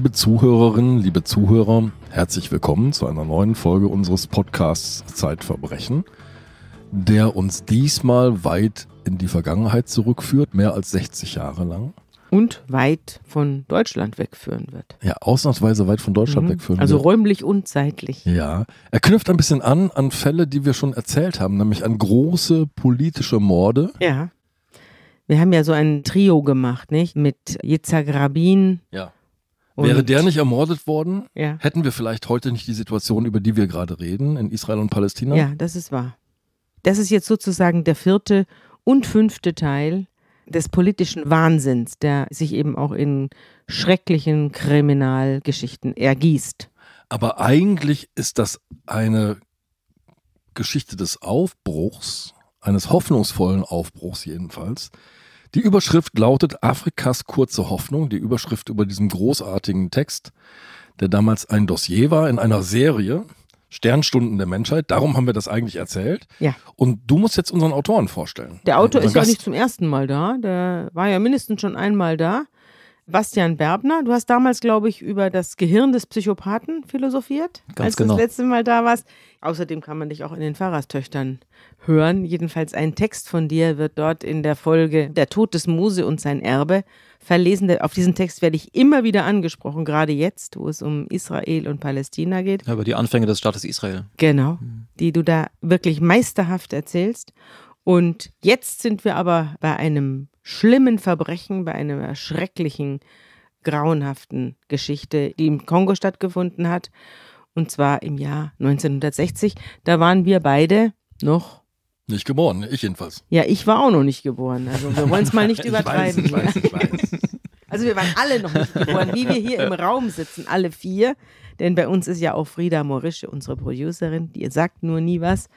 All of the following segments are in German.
Liebe Zuhörerinnen, liebe Zuhörer, herzlich willkommen zu einer neuen Folge unseres Podcasts Zeitverbrechen, der uns diesmal weit in die Vergangenheit zurückführt, mehr als 60 Jahre lang. Und weit von Deutschland wegführen wird. Ja, ausnahmsweise weit von Deutschland Mhm. wegführen. Also wird. räumlich und zeitlich. Ja, er knüpft ein bisschen an an Fälle, die wir schon erzählt haben, nämlich an große politische Morde. Ja. Wir haben ja so ein Trio gemacht, nicht? Mit Yitzhak Rabin. Ja. Und, Wäre der nicht ermordet worden, Ja. hätten wir vielleicht heute nicht die Situation, über die wir gerade reden, in Israel und Palästina. Ja, das ist wahr. Das ist jetzt sozusagen der vierte und fünfte Teil des politischen Wahnsinns, der sich eben auch in schrecklichen Kriminalgeschichten ergießt. Aber eigentlich ist das eine Geschichte des Aufbruchs, eines hoffnungsvollen Aufbruchs jedenfalls. Die Überschrift lautet Afrikas kurze Hoffnung, die Überschrift über diesem großartigen Text, der damals ein Dossier war in einer Serie, Sternstunden der Menschheit. Darum haben wir das eigentlich erzählt. Ja. Und du musst jetzt unseren Autoren vorstellen. Der Autor ist ja nicht zum ersten Mal da. Der war ja mindestens schon einmal da. Bastian Berbner, du hast damals, glaube ich, über das Gehirn des Psychopathen philosophiert, Ganz als genau. du das letzte Mal da warst. Außerdem kann man dich auch in den Pfarrerstöchtern hören. Jedenfalls ein Text von dir wird dort in der Folge Der Tod des Mose und sein Erbe verlesen. Auf diesen Text werde ich immer wieder angesprochen, gerade jetzt, wo es um Israel und Palästina geht. Ja, über die Anfänge des Staates Israel. Genau, die du da wirklich meisterhaft erzählst. Und jetzt sind wir aber bei einem schlimmen Verbrechen, bei einer schrecklichen, grauenhaften Geschichte, die im Kongo stattgefunden hat. Und zwar im Jahr 1960. Da waren wir beide noch, Nicht geboren, ich jedenfalls. ja, ich war auch noch nicht geboren. Also wir wollen es mal nicht Ich weiß, übertreiben. ich weiß, ich weiß. Also wir waren alle noch nicht geboren, wie wir hier im Raum sitzen, alle vier. Denn bei uns ist ja auch Frieda Morische, unsere Producerin, die sagt nur nie was,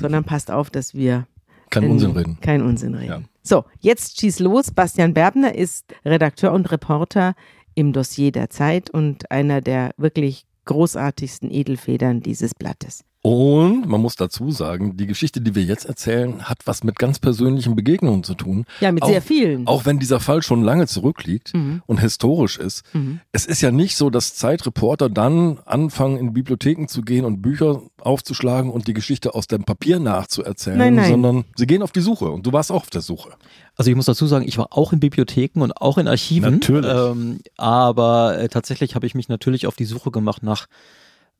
sondern passt auf, dass wir Kein in- Unsinn reden. Kein Unsinn reden. Ja. So, jetzt schieß los. Bastian Berbner ist Redakteur und Reporter im Dossier der Zeit und einer der wirklich großartigsten Edelfedern dieses Blattes. Und man muss dazu sagen, die Geschichte, die wir jetzt erzählen, hat was mit ganz persönlichen Begegnungen zu tun. Ja, mit Auch- sehr vielen. Auch wenn dieser Fall schon lange zurückliegt Mhm. und historisch ist. Mhm. Es ist ja nicht so, dass Zeitreporter dann anfangen, in Bibliotheken zu gehen und Bücher aufzuschlagen und die Geschichte aus dem Papier nachzuerzählen, Nein, nein. sondern sie gehen auf die Suche und du warst auch auf der Suche. Also ich muss dazu sagen, ich war auch in Bibliotheken und auch in Archiven. Natürlich. Ähm, aber äh, tatsächlich habe ich mich natürlich auf die Suche gemacht nach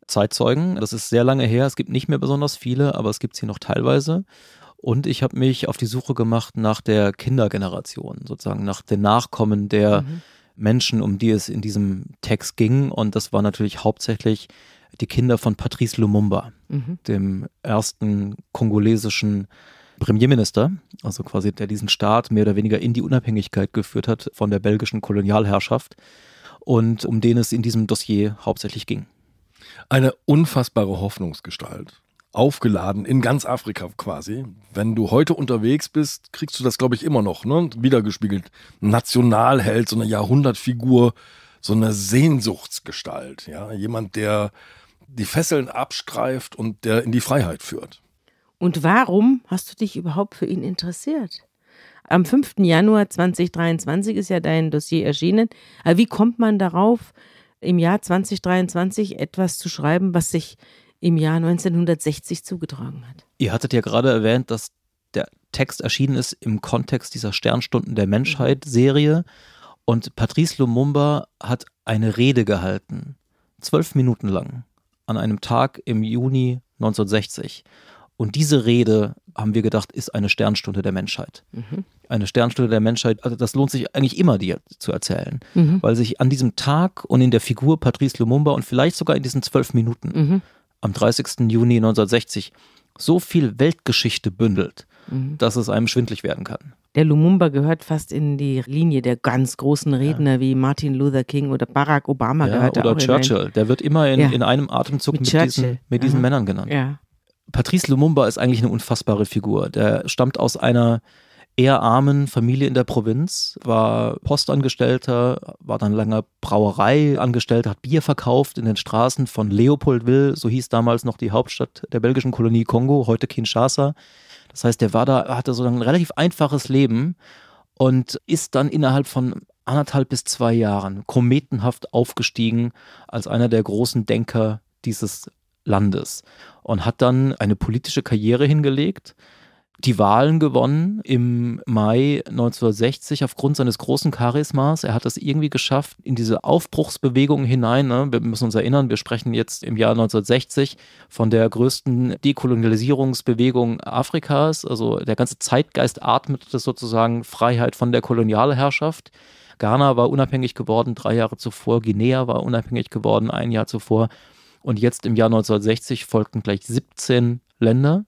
Zeitzeugen. Das ist sehr lange her. Es gibt nicht mehr besonders viele, aber es gibt sie noch teilweise. Und ich habe mich auf die Suche gemacht nach der Kindergeneration, sozusagen nach den Nachkommen der Mhm. Menschen, um die es in diesem Text ging. Und das war natürlich hauptsächlich die Kinder von Patrice Lumumba, Mhm. dem ersten kongolesischen Premierminister, also quasi der diesen Staat mehr oder weniger in die Unabhängigkeit geführt hat von der belgischen Kolonialherrschaft und um den es in diesem Dossier hauptsächlich ging. Eine unfassbare Hoffnungsgestalt. Aufgeladen in ganz Afrika quasi. Wenn du heute unterwegs bist, kriegst du das, glaube ich, immer noch, ne? Wiedergespiegelt. Nationalheld, so eine Jahrhundertfigur, so eine Sehnsuchtsgestalt, ja. Jemand, der die Fesseln abstreift und der in die Freiheit führt. Und warum hast du dich überhaupt für ihn interessiert? Am 5. Januar 2023 ist ja dein Dossier erschienen. Aber wie kommt man darauf, im Jahr 2023 etwas zu schreiben, was sich im Jahr 1960 zugetragen hat? Ihr hattet ja gerade erwähnt, dass der Text erschienen ist im Kontext dieser Sternstunden der Menschheit Serie und Patrice Lumumba hat eine Rede gehalten, zwölf Minuten lang, an einem Tag im Juni 1960. Und diese Rede, haben wir gedacht, ist eine Sternstunde der Menschheit. Mhm. Eine Sternstunde der Menschheit, also das lohnt sich eigentlich immer dir zu erzählen, Mhm. weil sich an diesem Tag und in der Figur Patrice Lumumba und vielleicht sogar in diesen zwölf Minuten Mhm. am 30. Juni 1960 so viel Weltgeschichte bündelt, Mhm. dass es einem schwindlig werden kann. Der Lumumba gehört fast in die Linie der ganz großen Redner wie Martin Luther King oder Barack Obama Ja, gehört oder auch Churchill, der wird immer in, Ja. in einem Atemzug Mit mit, diesen, mit diesen. Männern genannt. Ja. Patrice Lumumba ist eigentlich eine unfassbare Figur. Der stammt aus einer eher armen Familie in der Provinz, war Postangestellter, war dann lange Brauereiangestellter, hat Bier verkauft in den Straßen von Leopoldville, so hieß damals noch die Hauptstadt der belgischen Kolonie Kongo, heute Kinshasa. Das heißt, der war da, hatte so ein relativ einfaches Leben und ist dann innerhalb von anderthalb bis zwei Jahren kometenhaft aufgestiegen als einer der großen Denker dieses Landes und hat dann eine politische Karriere hingelegt, die Wahlen gewonnen im Mai 1960 aufgrund seines großen Charismas. Er hat es irgendwie geschafft in diese Aufbruchsbewegung hinein. Ne? Wir müssen uns erinnern, wir sprechen jetzt im Jahr 1960 von der größten Dekolonialisierungsbewegung Afrikas. Also der ganze Zeitgeist atmete sozusagen Freiheit von der Kolonialherrschaft. Ghana war unabhängig geworden drei Jahre zuvor, Guinea war unabhängig geworden ein Jahr zuvor. Und jetzt im Jahr 1960 folgten gleich 17 Länder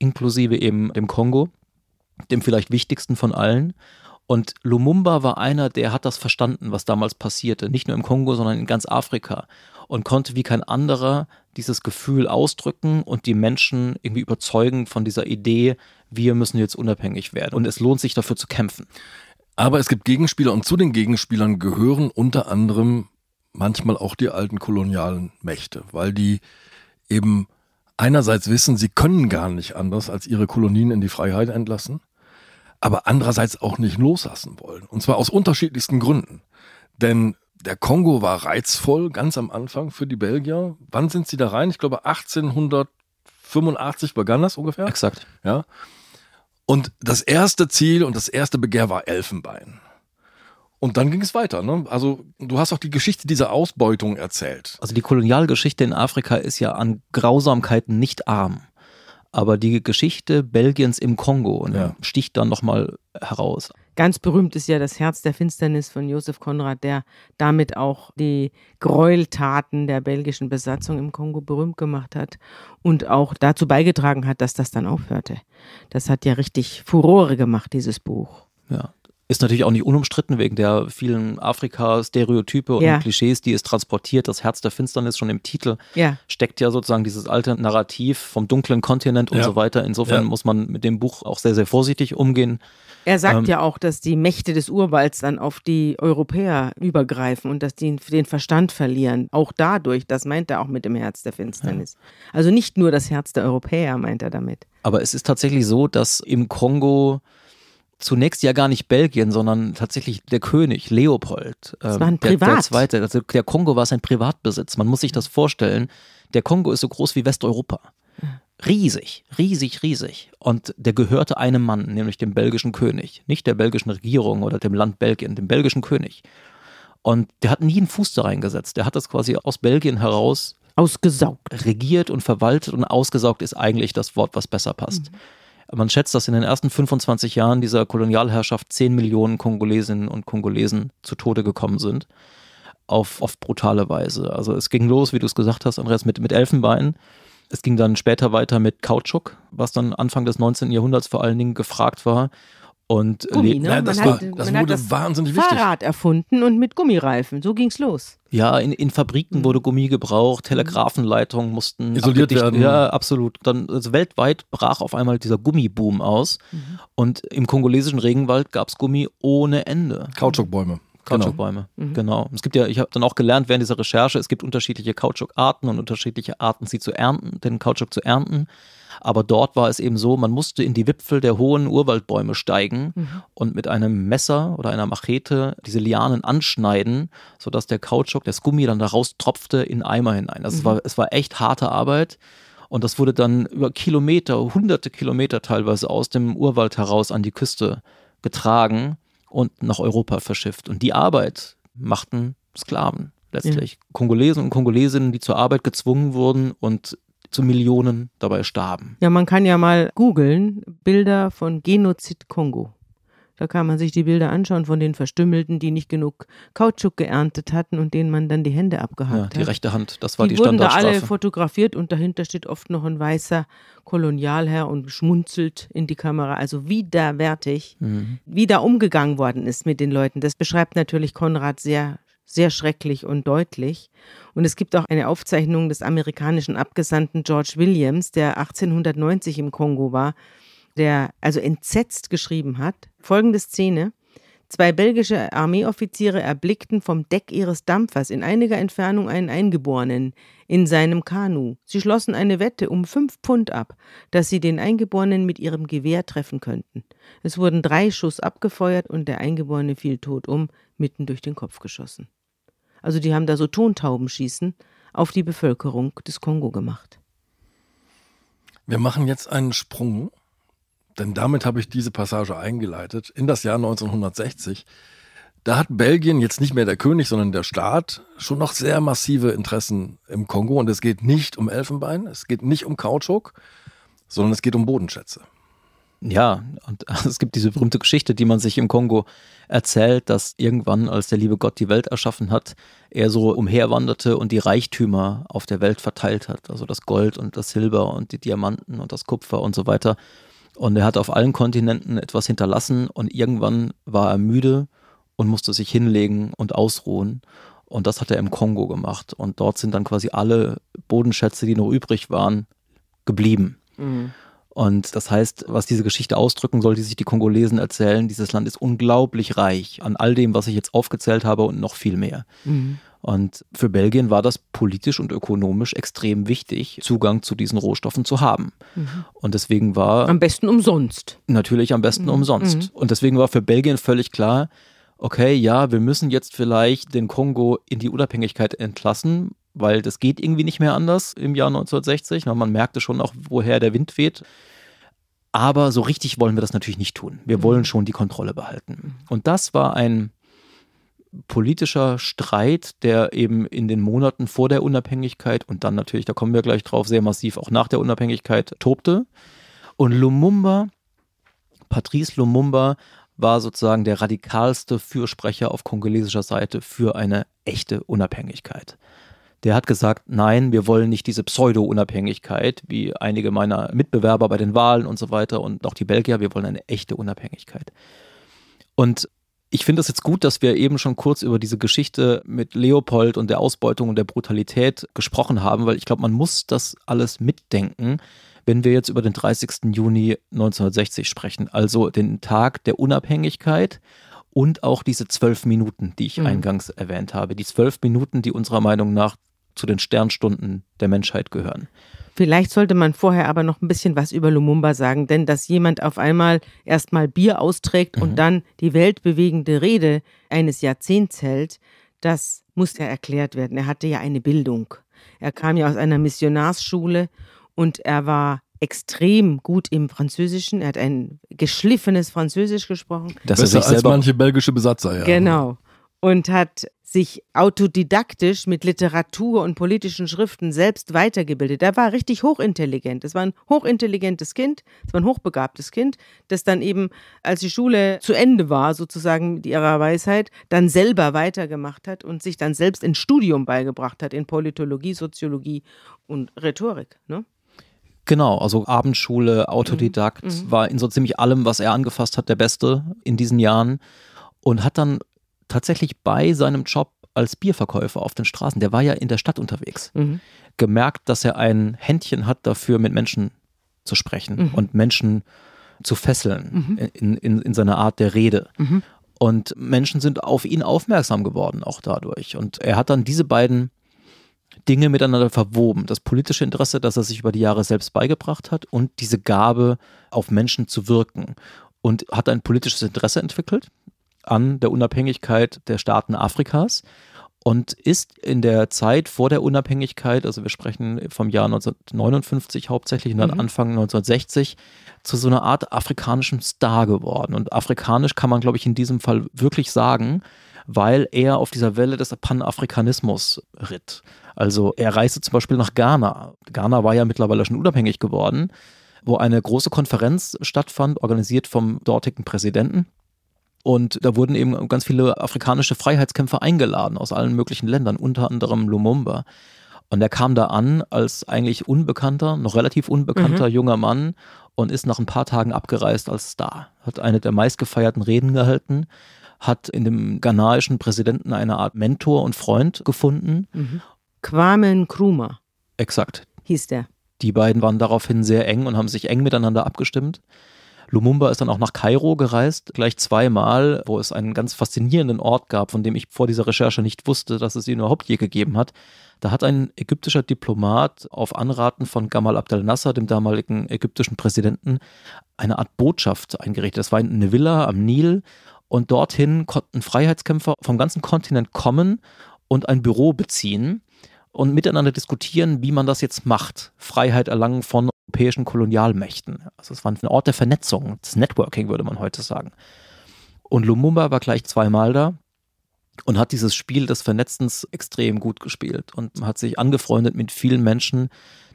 inklusive eben dem Kongo, dem vielleicht wichtigsten von allen. Und Lumumba war einer, der hat das verstanden, was damals passierte, nicht nur im Kongo, sondern in ganz Afrika und konnte wie kein anderer dieses Gefühl ausdrücken und die Menschen irgendwie überzeugen von dieser Idee, wir müssen jetzt unabhängig werden und es lohnt sich dafür zu kämpfen. Aber es gibt Gegenspieler und zu den Gegenspielern gehören unter anderem manchmal auch die alten kolonialen Mächte, weil die eben einerseits wissen, sie können gar nicht anders, als ihre Kolonien in die Freiheit entlassen, aber andererseits auch nicht loslassen wollen. Und zwar aus unterschiedlichsten Gründen. Denn der Kongo war reizvoll ganz am Anfang für die Belgier. Wann sind sie da rein? Ich glaube 1885 begann das ungefähr. Exakt. Ja. Und das erste Ziel und das erste Begehr war Elfenbein. Und dann ging es weiter. Ne? Also du hast auch die Geschichte dieser Ausbeutung erzählt. Also die Kolonialgeschichte in Afrika ist ja an Grausamkeiten nicht arm. Aber die Geschichte Belgiens im Kongo ne, ja. sticht dann nochmal heraus. Ganz berühmt ist ja das Herz der Finsternis von Josef Konrad, der damit auch die Gräueltaten der belgischen Besatzung im Kongo berühmt gemacht hat und auch dazu beigetragen hat, dass das dann aufhörte. Das hat ja richtig Furore gemacht, dieses Buch. Ja, ist natürlich auch nicht unumstritten wegen der vielen Afrika-Stereotype und ja. Klischees, die es transportiert. Das Herz der Finsternis schon im Titel ja. steckt ja sozusagen dieses alte Narrativ vom dunklen Kontinent und ja. so weiter. Insofern muss man mit dem Buch auch sehr, sehr vorsichtig umgehen. Er sagt ähm, ja auch, dass die Mächte des Urwalds dann auf die Europäer übergreifen und dass die den Verstand verlieren. Auch dadurch, das meint er auch mit dem Herz der Finsternis. Also nicht nur das Herz der Europäer meint er damit. Aber es ist tatsächlich so, dass im Kongo zunächst ja gar nicht Belgien, sondern tatsächlich der König Leopold. Das war ein Privat. Der, der zweite, also der Kongo war sein Privatbesitz. Man muss sich das vorstellen. Der Kongo ist so groß wie Westeuropa. Riesig, riesig, riesig. Und der gehörte einem Mann, nämlich dem belgischen König. Nicht der belgischen Regierung oder dem Land Belgien, dem belgischen König. Und der hat nie einen Fuß da reingesetzt. Der hat das quasi aus Belgien heraus ausgesaugt. Regiert und verwaltet und ausgesaugt ist eigentlich das Wort, was besser passt. Mhm. Man schätzt, dass in den ersten 25 Jahren dieser Kolonialherrschaft 10 Millionen Kongolesinnen und Kongolesen zu Tode gekommen sind. Auf oft brutale Weise. Also es ging los, wie du es gesagt hast, Andreas, mit, mit Elfenbein. Es ging dann später weiter mit Kautschuk, was dann Anfang des 19. Jahrhunderts vor allen Dingen gefragt war. Und Gummi, ne? ja, das, man war, hat, das wurde das wahnsinnig wichtig. Fahrrad erfunden und mit Gummireifen. So ging's los. Ja, in, in Fabriken Mhm. wurde Gummi gebraucht, Telegrafenleitungen mussten Isoliert werden. Ja, absolut. Dann also weltweit brach auf einmal dieser Gummiboom aus und im kongolesischen Regenwald gab es Gummi ohne Ende. Kautschukbäume. Kautschukbäume, Mhm. genau. Es gibt ja, ich habe dann auch gelernt während dieser Recherche, es gibt unterschiedliche Kautschukarten und unterschiedliche Arten, sie zu ernten, den Kautschuk zu ernten. Aber dort war es eben so, man musste in die Wipfel der hohen Urwaldbäume steigen und mit einem Messer oder einer Machete diese Lianen anschneiden, sodass der Kautschuk, das Gummi dann daraus tropfte in Eimer hinein. Also es, war, es war echt harte Arbeit. Und das wurde dann über Kilometer, hunderte Kilometer teilweise aus dem Urwald heraus an die Küste getragen und nach Europa verschifft. Und die Arbeit machten Sklaven letztlich. Kongolesen und Kongolesinnen, die zur Arbeit gezwungen wurden und zu Millionen dabei starben. Ja, man kann ja mal googeln, Bilder von Genozid Kongo. Da kann man sich die Bilder anschauen von den Verstümmelten, die nicht genug Kautschuk geerntet hatten und denen man dann die Hände Ja, abgehakt die hat. rechte Hand, das war die, die wurden da alle fotografiert und dahinter steht oft noch ein weißer Kolonialherr und schmunzelt in die Kamera. Also widerwärtig, Mhm. wie da umgegangen worden ist mit den Leuten. Das beschreibt natürlich Konrad sehr, sehr schrecklich und deutlich. Und es gibt auch eine Aufzeichnung des amerikanischen Abgesandten George Williams, der 1890 im Kongo war, der also entsetzt geschrieben hat. Folgende Szene. Zwei belgische Armeeoffiziere erblickten vom Deck ihres Dampfers in einiger Entfernung einen Eingeborenen in seinem Kanu. Sie schlossen eine Wette um fünf Pfund ab, dass sie den Eingeborenen mit ihrem Gewehr treffen könnten. Es wurden drei Schuss abgefeuert und der Eingeborene fiel tot um, mitten durch den Kopf geschossen. Also die haben da so Tontaubenschießen auf die Bevölkerung des Kongo gemacht. Wir machen jetzt einen Sprung denn damit habe ich diese Passage eingeleitet, in das Jahr 1960. Da hat Belgien jetzt nicht mehr der König, sondern der Staat schon noch sehr massive Interessen im Kongo. Und es geht nicht um Elfenbein, es geht nicht um Kautschuk, sondern es geht um Bodenschätze. Ja, und es gibt diese berühmte Geschichte, die man sich im Kongo erzählt, dass irgendwann, als der liebe Gott die Welt erschaffen hat, er so umherwanderte und die Reichtümer auf der Welt verteilt hat. Also das Gold und das Silber und die Diamanten und das Kupfer und so weiter. Und er hat auf allen Kontinenten etwas hinterlassen und irgendwann war er müde und musste sich hinlegen und ausruhen. Und das hat er im Kongo gemacht. Und dort sind dann quasi alle Bodenschätze, die noch übrig waren, geblieben. Mhm. Und das heißt, was diese Geschichte ausdrücken soll, die sich die Kongolesen erzählen, dieses Land ist unglaublich reich an all dem, was ich jetzt aufgezählt habe und noch viel mehr. Mhm. Und für Belgien war das politisch und ökonomisch extrem wichtig, Zugang zu diesen Rohstoffen zu haben. Mhm. Und deswegen war. Am besten umsonst. Natürlich am besten mhm. umsonst. Mhm. Und deswegen war für Belgien völlig klar, okay, ja, wir müssen jetzt vielleicht den Kongo in die Unabhängigkeit entlassen, weil das geht irgendwie nicht mehr anders im Jahr 1960. Man merkte schon auch, woher der Wind weht. Aber so richtig wollen wir das natürlich nicht tun. Wir mhm. wollen schon die Kontrolle behalten. Mhm. Und das war ein politischer Streit, der eben in den Monaten vor der Unabhängigkeit und dann natürlich, da kommen wir gleich drauf, sehr massiv auch nach der Unabhängigkeit tobte. Und Lumumba, Patrice Lumumba, war sozusagen der radikalste Fürsprecher auf kongolesischer Seite für eine echte Unabhängigkeit. Der hat gesagt, nein, wir wollen nicht diese Pseudo-Unabhängigkeit, wie einige meiner Mitbewerber bei den Wahlen und so weiter und auch die Belgier, wir wollen eine echte Unabhängigkeit. Und ich finde es jetzt gut, dass wir eben schon kurz über diese Geschichte mit Leopold und der Ausbeutung und der Brutalität gesprochen haben, weil ich glaube, man muss das alles mitdenken, wenn wir jetzt über den 30. Juni 1960 sprechen, also den Tag der Unabhängigkeit und auch diese zwölf Minuten, die ich mhm. eingangs erwähnt habe. Die zwölf Minuten, die unserer Meinung nach zu den Sternstunden der Menschheit gehören. Vielleicht sollte man vorher aber noch ein bisschen was über Lumumba sagen, denn dass jemand auf einmal erstmal Bier austrägt mhm. und dann die weltbewegende Rede eines Jahrzehnts hält, das muss ja erklärt werden. Er hatte ja eine Bildung. Er kam ja aus einer Missionarsschule und er war extrem gut im Französischen. Er hat ein geschliffenes Französisch gesprochen. Das Besser als manche belgische Besatzer, ja. Genau. Und hat sich autodidaktisch mit Literatur und politischen Schriften selbst weitergebildet. Er war richtig hochintelligent. Es war ein hochintelligentes Kind, es war ein hochbegabtes Kind, das dann eben, als die Schule zu Ende war, sozusagen mit ihrer Weisheit, dann selber weitergemacht hat und sich dann selbst ein Studium beigebracht hat in Politologie, Soziologie und Rhetorik. Ne? Genau, also Abendschule, Autodidakt, mhm. mhm. war in so ziemlich allem, was er angefasst hat, der Beste in diesen Jahren und hat dann tatsächlich bei seinem Job als Bierverkäufer auf den Straßen, der war ja in der Stadt unterwegs, mhm. gemerkt, dass er ein Händchen hat dafür, mit Menschen zu sprechen mhm. und Menschen zu fesseln mhm. in, in, in seiner Art der Rede. Mhm. Und Menschen sind auf ihn aufmerksam geworden, auch dadurch. Und er hat dann diese beiden Dinge miteinander verwoben. Das politische Interesse, das er sich über die Jahre selbst beigebracht hat und diese Gabe, auf Menschen zu wirken. Und hat ein politisches Interesse entwickelt, an der Unabhängigkeit der Staaten Afrikas und ist in der Zeit vor der Unabhängigkeit, also wir sprechen vom Jahr 1959 hauptsächlich und dann mhm. Anfang 1960, zu so einer Art afrikanischem Star geworden. Und afrikanisch kann man, glaube ich, in diesem Fall wirklich sagen, weil er auf dieser Welle des Panafrikanismus ritt. Also er reiste zum Beispiel nach Ghana. Ghana war ja mittlerweile schon unabhängig geworden, wo eine große Konferenz stattfand, organisiert vom dortigen Präsidenten. Und da wurden eben ganz viele afrikanische Freiheitskämpfer eingeladen aus allen möglichen Ländern, unter anderem Lumumba. Und er kam da an als eigentlich unbekannter, noch relativ unbekannter mhm. junger Mann und ist nach ein paar Tagen abgereist als Star. Hat eine der meistgefeierten Reden gehalten, hat in dem ghanaischen Präsidenten eine Art Mentor und Freund gefunden. Mhm. Kwame Nkrumah. Exakt. Hieß der. Die beiden waren daraufhin sehr eng und haben sich eng miteinander abgestimmt. Lumumba ist dann auch nach Kairo gereist, gleich zweimal, wo es einen ganz faszinierenden Ort gab, von dem ich vor dieser Recherche nicht wusste, dass es ihn überhaupt je gegeben hat. Da hat ein ägyptischer Diplomat auf Anraten von Gamal Abdel Nasser, dem damaligen ägyptischen Präsidenten, eine Art Botschaft eingerichtet. Das war eine Villa am Nil und dorthin konnten Freiheitskämpfer vom ganzen Kontinent kommen und ein Büro beziehen und miteinander diskutieren, wie man das jetzt macht. Freiheit erlangen von europäischen Kolonialmächten. Also es war ein Ort der Vernetzung, des Networking würde man heute sagen. Und Lumumba war gleich zweimal da und hat dieses Spiel des Vernetzens extrem gut gespielt und hat sich angefreundet mit vielen Menschen,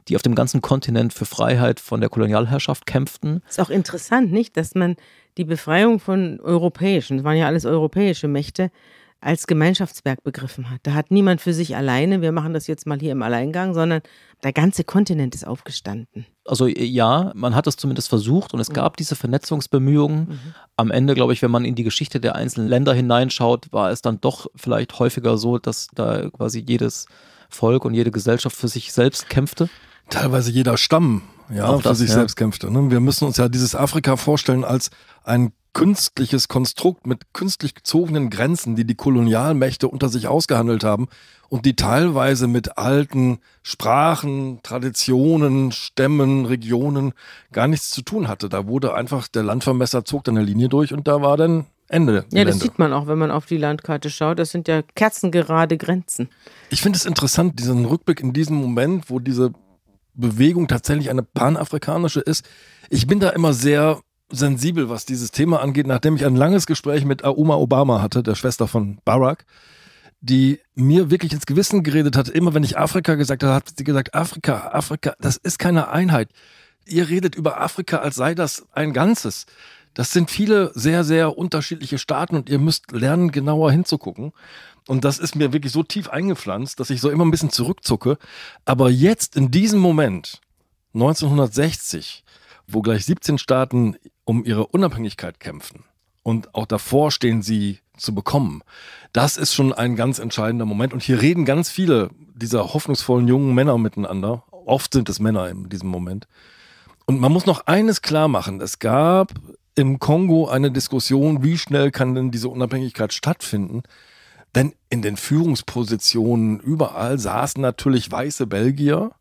die auf dem ganzen Kontinent für Freiheit von der Kolonialherrschaft kämpften. Ist auch interessant, nicht, dass man die Befreiung von europäischen, das waren ja alles europäische Mächte, als Gemeinschaftswerk begriffen hat. Da hat niemand für sich alleine, wir machen das jetzt mal hier im Alleingang, sondern der ganze Kontinent ist aufgestanden. Also ja, man hat es zumindest versucht und es gab mhm. diese Vernetzungsbemühungen. Mhm. Am Ende, glaube ich, wenn man in die Geschichte der einzelnen Länder hineinschaut, war es dann doch vielleicht häufiger so, dass da quasi jedes Volk und jede Gesellschaft für sich selbst kämpfte. Teilweise jeder Stamm ja, Auch für das, sich ja. selbst kämpfte. Ne? Wir müssen uns ja dieses Afrika vorstellen als ein künstliches Konstrukt mit künstlich gezogenen Grenzen, die die Kolonialmächte unter sich ausgehandelt haben und die teilweise mit alten Sprachen, Traditionen, Stämmen, Regionen gar nichts zu tun hatte. Da wurde einfach der Landvermesser zog dann eine Linie durch und da war dann Ende. Ja, das sieht man auch, wenn man auf die Landkarte schaut. Das sind ja kerzengerade Grenzen. Ich finde es interessant, diesen Rückblick in diesem Moment, wo diese Bewegung tatsächlich eine panafrikanische ist. Ich bin da immer sehr sensibel, was dieses Thema angeht, nachdem ich ein langes Gespräch mit Auma Obama hatte, der Schwester von Barack, die mir wirklich ins Gewissen geredet hat. Immer wenn ich Afrika gesagt habe, hat sie gesagt, Afrika, Afrika, das ist keine Einheit. Ihr redet über Afrika, als sei das ein Ganzes. Das sind viele sehr, sehr unterschiedliche Staaten und ihr müsst lernen, genauer hinzugucken. Und das ist mir wirklich so tief eingepflanzt, dass ich so immer ein bisschen zurückzucke. Aber jetzt in diesem Moment, 1960, wo gleich 17 Staaten um ihre Unabhängigkeit kämpfen und auch davor stehen, sie zu bekommen, das ist schon ein ganz entscheidender Moment. Und hier reden ganz viele dieser hoffnungsvollen jungen Männer miteinander. Oft sind es Männer in diesem Moment. Und man muss noch eines klar machen. Es gab im Kongo eine Diskussion, wie schnell kann denn diese Unabhängigkeit stattfinden? Denn in den Führungspositionen überall saßen natürlich weiße Belgier.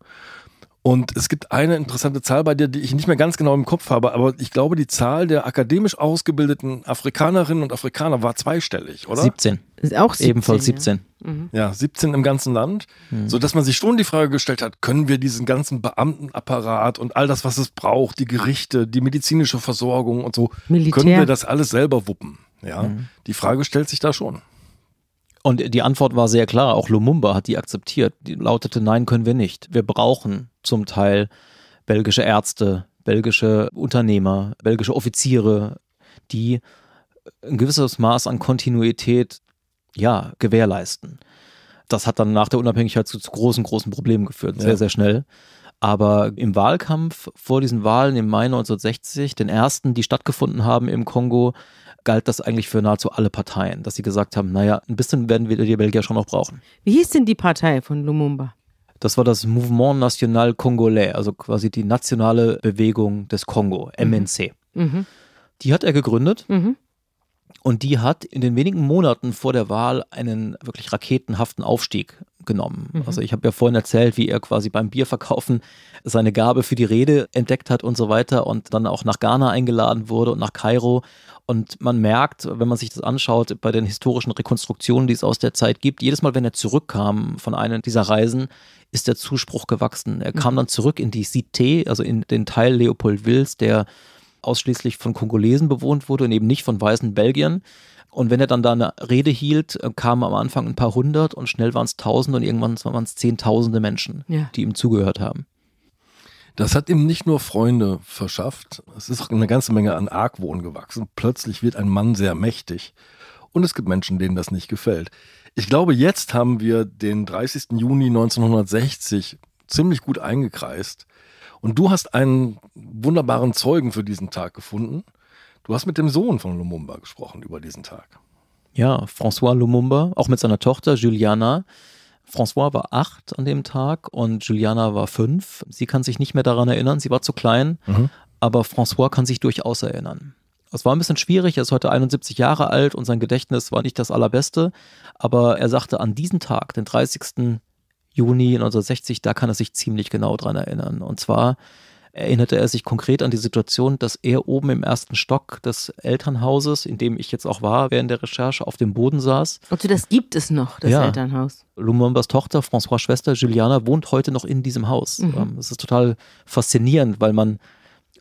Und es gibt eine interessante Zahl bei dir, die ich nicht mehr ganz genau im Kopf habe, aber ich glaube, die Zahl der akademisch ausgebildeten Afrikanerinnen und Afrikaner war zweistellig, oder? 17. Ist auch 17, Ebenfalls 17. Ja. Mhm. ja, 17 im ganzen Land. Mhm. Sodass man sich schon die Frage gestellt hat, können wir diesen ganzen Beamtenapparat und all das, was es braucht, die Gerichte, die medizinische Versorgung und so, Militär. können wir das alles selber wuppen? Ja, mhm. die Frage stellt sich da schon. Und die Antwort war sehr klar, auch Lumumba hat die akzeptiert. Die lautete, nein, können wir nicht. Wir brauchen zum Teil belgische Ärzte, belgische Unternehmer, belgische Offiziere, die ein gewisses Maß an Kontinuität ja, gewährleisten. Das hat dann nach der Unabhängigkeit zu, zu großen, großen Problemen geführt, sehr, ja. sehr schnell. Aber im Wahlkampf vor diesen Wahlen im Mai 1960, den ersten, die stattgefunden haben im Kongo, galt das eigentlich für nahezu alle Parteien, dass sie gesagt haben, naja, ein bisschen werden wir die Belgier schon noch brauchen. Wie hieß denn die Partei von Lumumba? Das war das Mouvement National Congolais, also quasi die nationale Bewegung des Kongo, MNC. Mhm. mhm. Die hat er gegründet. Mhm. Und die hat in den wenigen Monaten vor der Wahl einen wirklich raketenhaften Aufstieg genommen. Mhm. Also ich habe ja vorhin erzählt, wie er quasi beim Bierverkaufen seine Gabe für die Rede entdeckt hat und so weiter und dann auch nach Ghana eingeladen wurde und nach Kairo. Und man merkt, wenn man sich das anschaut, bei den historischen Rekonstruktionen, die es aus der Zeit gibt, jedes Mal, wenn er zurückkam von einer dieser Reisen, ist der Zuspruch gewachsen. Er kam mhm. dann zurück in die Cité, also in den Teil Leopoldvilles, der ausschließlich von Kongolesen bewohnt wurde und eben nicht von weißen Belgiern. Und wenn er dann da eine Rede hielt, äh, kamen am Anfang ein paar hundert und schnell waren es tausende und irgendwann waren es zehntausende Menschen, ja. die ihm zugehört haben. Das hat ihm nicht nur Freunde verschafft, es ist auch eine ganze Menge an Argwohn gewachsen. Plötzlich wird ein Mann sehr mächtig und es gibt Menschen, denen das nicht gefällt. Ich glaube, jetzt haben wir den 30. Juni 1960 ziemlich gut eingekreist. Und du hast einen wunderbaren Zeugen für diesen Tag gefunden. Du hast mit dem Sohn von Lumumba gesprochen über diesen Tag. Ja, François Lumumba, auch mit seiner Tochter Juliana. François war acht an dem Tag und Juliana war fünf. Sie kann sich nicht mehr daran erinnern, sie war zu klein. Mhm. aber François kann sich durchaus erinnern. Es war ein bisschen schwierig, er ist heute 71 Jahre alt und sein Gedächtnis war nicht das allerbeste, aber er sagte, an diesem Tag, den 30. Juni 1960, da kann er sich ziemlich genau dran erinnern. Und zwar erinnerte er sich konkret an die Situation, dass er oben im ersten Stock des Elternhauses, in dem ich jetzt auch war während der Recherche, auf dem Boden saß. Also das gibt es noch, das Ja. Elternhaus. Lumumbas Tochter, François' Schwester Juliana, wohnt heute noch in diesem Haus. Mhm. Ähm, Das ist total faszinierend, weil man,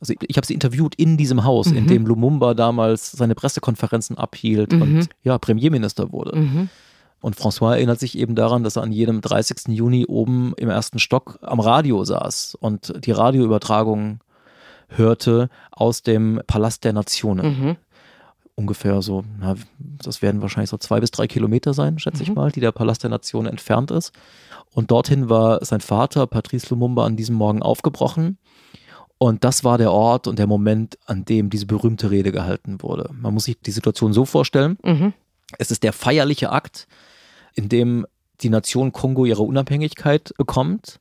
also ich habe sie interviewt in diesem Haus, in Mhm. dem Lumumba damals seine Pressekonferenzen abhielt Mhm. und ja, Premierminister wurde. Mhm. Und François erinnert sich eben daran, dass er an jedem 30. Juni oben im ersten Stock am Radio saß und die Radioübertragung hörte aus dem Palast der Nationen. Mhm. Ungefähr so, na, das werden wahrscheinlich so zwei bis drei Kilometer sein, schätze ich Mhm. mal, die der Palast der Nationen entfernt ist. Und dorthin war sein Vater, Patrice Lumumba, an diesem Morgen aufgebrochen. Und das war der Ort und der Moment, an dem diese berühmte Rede gehalten wurde. Man muss sich die Situation so vorstellen. Mhm. Es ist der feierliche Akt, in dem die Nation Kongo ihre Unabhängigkeit bekommt.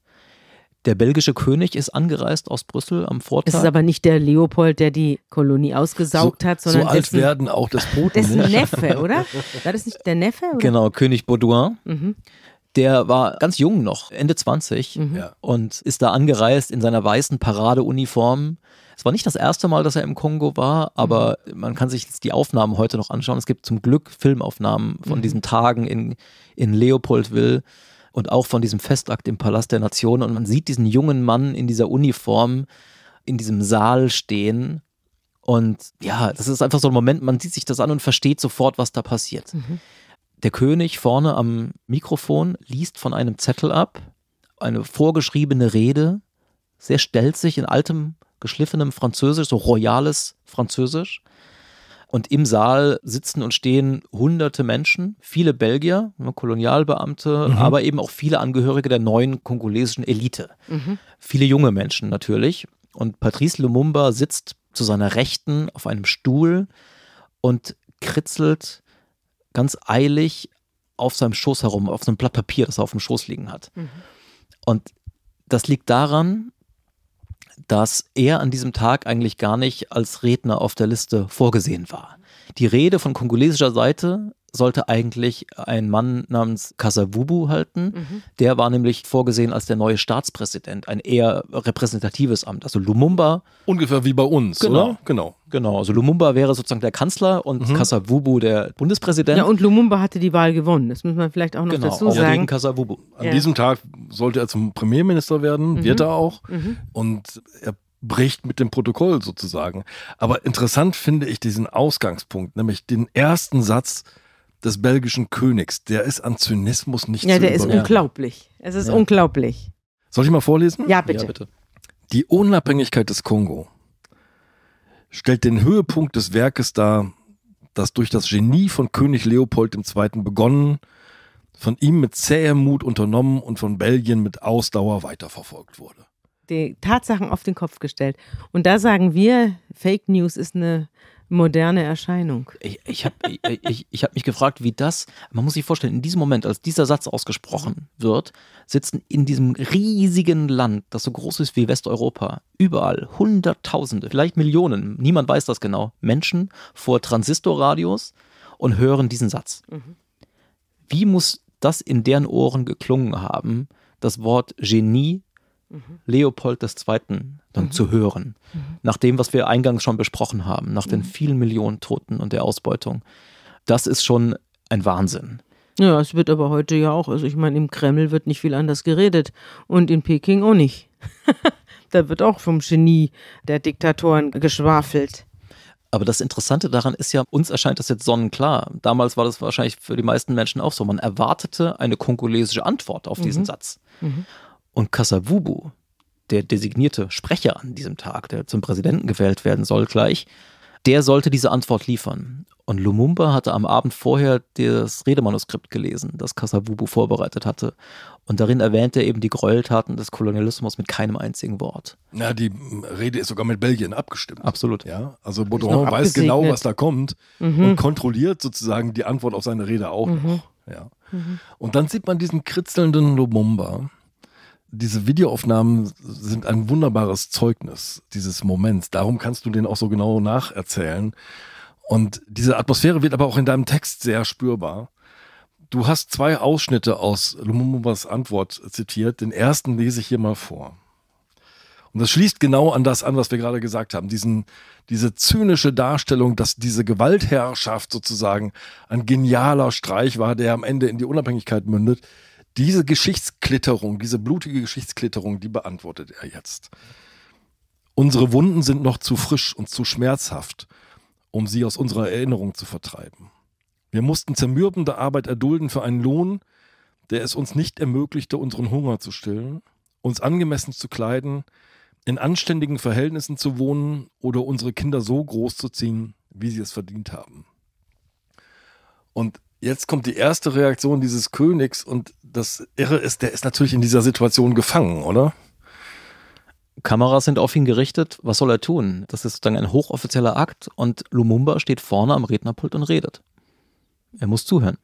Der belgische König ist angereist aus Brüssel am Es Vortag. ist aber nicht der Leopold, der die Kolonie ausgesaugt hat, so sondern alt dessen, werden auch Despoten dessen nicht. Neffe, oder? War das nicht der Neffe? Oder? genau, König Baudouin. Mhm. Der war ganz jung noch, Ende 20 Mhm. Und ist da angereist in seiner weißen Paradeuniform. Es war nicht das erste Mal, dass er im Kongo war, aber man kann sich jetzt die Aufnahmen heute noch anschauen. Es gibt zum Glück Filmaufnahmen von Mhm. diesen Tagen in, in Leopoldville und auch von diesem Festakt im Palast der Nationen. Und man sieht diesen jungen Mann in dieser Uniform in diesem Saal stehen. Und ja, das ist einfach so ein Moment, man sieht sich das an und versteht sofort, was da passiert. Mhm. Der König vorne am Mikrofon liest von einem Zettel ab, eine vorgeschriebene Rede, sehr stelzig in altem, geschliffenem Französisch, so royales Französisch. Und im Saal sitzen und stehen hunderte Menschen, viele Belgier, Kolonialbeamte, Mhm. aber eben auch viele Angehörige der neuen kongolesischen Elite. Mhm. Viele junge Menschen natürlich. Und Patrice Lumumba sitzt zu seiner Rechten auf einem Stuhl und kritzelt ganz eilig auf seinem Schoß herum, auf so einem Blatt Papier, das er auf dem Schoß liegen hat. Mhm. Und das liegt daran, dass er an diesem Tag eigentlich gar nicht als Redner auf der Liste vorgesehen war. Die Rede von kongolesischer Seite sollte eigentlich ein Mann namens Kasavubu halten. Mhm. Der war nämlich vorgesehen als der neue Staatspräsident, ein eher repräsentatives Amt. Also Lumumba, Ungefähr wie bei uns, Genau. oder? Genau. genau, also Lumumba wäre sozusagen der Kanzler und Mhm. Kasavubu der Bundespräsident. Ja, und Lumumba hatte die Wahl gewonnen. Das muss man vielleicht auch noch genau, dazu auch gegen sagen. Kasavubu. An Ja. diesem Tag sollte er zum Premierminister werden, Mhm. wird er auch. Mhm. Und er bricht mit dem Protokoll sozusagen. Aber interessant finde ich diesen Ausgangspunkt, nämlich den ersten Satz des belgischen Königs. Der ist an Zynismus nicht Ja, zu der ist unglaublich. Es ist Ja. unglaublich. Soll ich mal vorlesen? Ja, bitte. Ja, bitte. Die Unabhängigkeit des Kongo stellt den Höhepunkt des Werkes dar, das durch das Genie von König Leopold II. begonnen, von ihm mit zähem Mut unternommen und von Belgien mit Ausdauer weiterverfolgt wurde. Die Tatsachen auf den Kopf gestellt. Und da sagen wir, Fake News ist eine moderne Erscheinung. Ich, ich habe ich, ich, hab mich gefragt, wie das, man muss sich vorstellen, in diesem Moment, als dieser Satz ausgesprochen wird, sitzen in diesem riesigen Land, das so groß ist wie Westeuropa, überall Hunderttausende, vielleicht Millionen, niemand weiß das genau, Menschen vor Transistorradios und hören diesen Satz. Mhm. Wie muss das in deren Ohren geklungen haben, das Wort Genie Leopold II. dann zu hören. Nach dem, was wir eingangs schon besprochen haben, nach den vielen Millionen Toten und der Ausbeutung. Das ist schon ein Wahnsinn. Ja, es wird aber heute ja auch, also ich meine, im Kreml wird nicht viel anders geredet und in Peking auch nicht. da wird auch vom Genie der Diktatoren geschwafelt. Aber das Interessante daran ist ja, uns erscheint das jetzt sonnenklar. Damals war das wahrscheinlich für die meisten Menschen auch so. Man erwartete eine kongolesische Antwort auf diesen Satz. Mhm. Und Kasavubu, der designierte Sprecher an diesem Tag, der zum Präsidenten gewählt werden soll gleich, der sollte diese Antwort liefern. Und Lumumba hatte am Abend vorher das Redemanuskript gelesen, das Kasavubu vorbereitet hatte. Und darin erwähnte er eben die Gräueltaten des Kolonialismus mit keinem einzigen Wort. Na, die Rede ist sogar mit Belgien abgestimmt. Absolut. Ja, also Baudouin weiß genau, was da kommt Mhm. und kontrolliert sozusagen die Antwort auf seine Rede auch Mhm. noch. Ja. Und dann sieht man diesen kritzelnden Lumumba, diese Videoaufnahmen sind ein wunderbares Zeugnis dieses Moments. Darum kannst du den auch so genau nacherzählen. Und diese Atmosphäre wird aber auch in deinem Text sehr spürbar. Du hast zwei Ausschnitte aus Lumumbas Antwort zitiert. Den ersten lese ich hier mal vor. Und das schließt genau an das an, was wir gerade gesagt haben. Diesen, diese zynische Darstellung, dass diese Gewaltherrschaft sozusagen ein genialer Streich war, der am Ende in die Unabhängigkeit mündet. Diese Geschichtsklitterung, diese blutige Geschichtsklitterung, die beantwortet er jetzt. Unsere Wunden sind noch zu frisch und zu schmerzhaft, um sie aus unserer Erinnerung zu vertreiben. Wir mussten zermürbende Arbeit erdulden für einen Lohn, der es uns nicht ermöglichte, unseren Hunger zu stillen, uns angemessen zu kleiden, in anständigen Verhältnissen zu wohnen oder unsere Kinder so groß zu ziehen, wie sie es verdient haben. Und jetzt kommt die erste Reaktion dieses Königs und das Irre ist, der ist natürlich in dieser Situation gefangen, oder? Kameras sind auf ihn gerichtet. Was soll er tun? Das ist dann ein hochoffizieller Akt und Lumumba steht vorne am Rednerpult und redet. Er muss zuhören.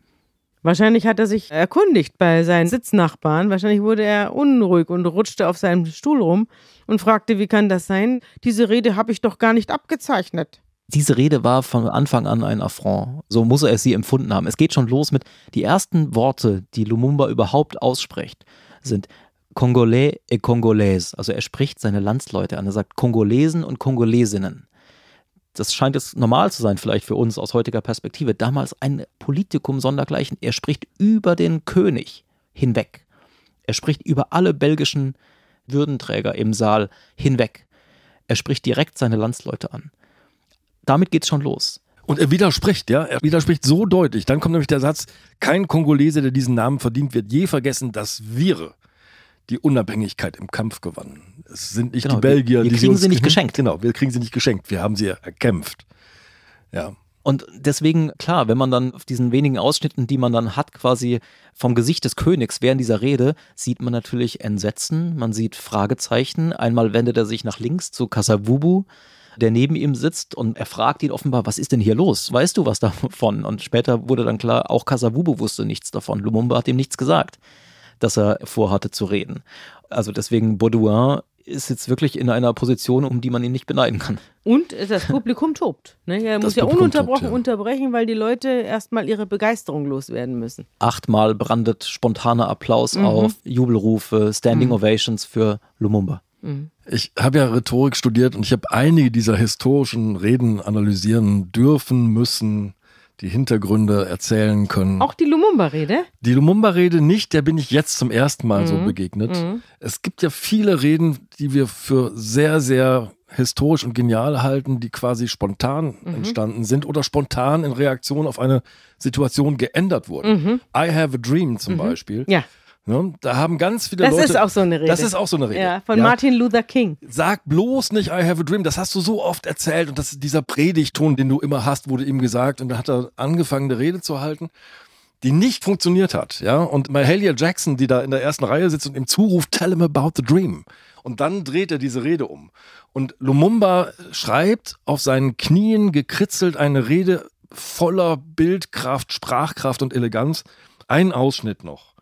Wahrscheinlich hat er sich erkundigt bei seinen Sitznachbarn. Wahrscheinlich wurde er unruhig und rutschte auf seinem Stuhl rum und fragte, wie kann das sein? Diese Rede habe ich doch gar nicht abgezeichnet. Diese Rede war von Anfang an ein Affront. So muss er sie empfunden haben. Es geht schon los mit, die ersten Worte, die Lumumba überhaupt ausspricht, sind Congolais et Congolaises. Also er spricht seine Landsleute an. Er sagt Kongolesen und Kongolesinnen das scheint es normal zu sein, vielleicht für uns aus heutiger Perspektive, damals ein Politikum sondergleichen. Er spricht über den König hinweg. Er spricht über alle belgischen Würdenträger im Saal hinweg. Er spricht direkt seine Landsleute an. Damit geht's schon los. Und er widerspricht, ja, er widerspricht so deutlich. Dann kommt nämlich der Satz, kein Kongolese, der diesen Namen verdient, wird je vergessen, dass wir die Unabhängigkeit im Kampf gewannen. Es sind nicht genau, die Belgier, wir, wir die kriegen sie, sie nicht geschenkt. Genau, wir kriegen sie nicht geschenkt. Wir haben sie erkämpft. Ja. Und deswegen, klar, wenn man dann auf diesen wenigen Ausschnitten, die man dann hat, quasi vom Gesicht des Königs während dieser Rede, sieht man natürlich Entsetzen, man sieht Fragezeichen. Einmal wendet er sich nach links zu Kasavubu, der neben ihm sitzt und er fragt ihn offenbar, was ist denn hier los? Weißt du was davon? Und später wurde dann klar, auch Kasavubu wusste nichts davon. Lumumba hat ihm nichts gesagt dass er vorhatte zu reden. Also deswegen Baudouin ist jetzt wirklich in einer Position, um die man ihn nicht beneiden kann. Und das Publikum tobt. Ne? Er muss ja Publikum ununterbrochen tobt, ja. unterbrechen, weil die Leute erstmal ihre Begeisterung loswerden müssen. Achtmal brandet spontaner Applaus mhm. auf, Jubelrufe, Standing mhm. Ovations für Lumumba. Mhm. Ich habe ja Rhetorik studiert und ich habe einige dieser historischen Reden analysieren dürfen, müssen, die Hintergründe erzählen können. Auch die Lumumba-Rede? Die Lumumba-Rede nicht, der bin ich jetzt zum ersten Mal mhm. so begegnet. Mhm. Es gibt ja viele Reden, die wir für sehr, sehr historisch und genial halten, die quasi spontan mhm. entstanden sind oder spontan in Reaktion auf eine Situation geändert wurden. Mhm. I Have a Dream zum mhm. Beispiel. Ja Ne? Da haben ganz viele das Leute. Das ist auch so eine Rede. Das ist auch so eine Rede. Ja, von ja. Martin Luther King. Sag bloß nicht, I have a dream. Das hast du so oft erzählt und das ist dieser Predigton, den du immer hast, wurde ihm gesagt. Und dann hat er angefangen, eine Rede zu halten, die nicht funktioniert hat. Ja, und Mahalia Jackson, die da in der ersten Reihe sitzt und ihm zuruft, tell him about the dream. Und dann dreht er diese Rede um. Und Lumumba schreibt auf seinen Knien gekritzelt eine Rede voller Bildkraft, Sprachkraft und Eleganz. Ein Ausschnitt noch.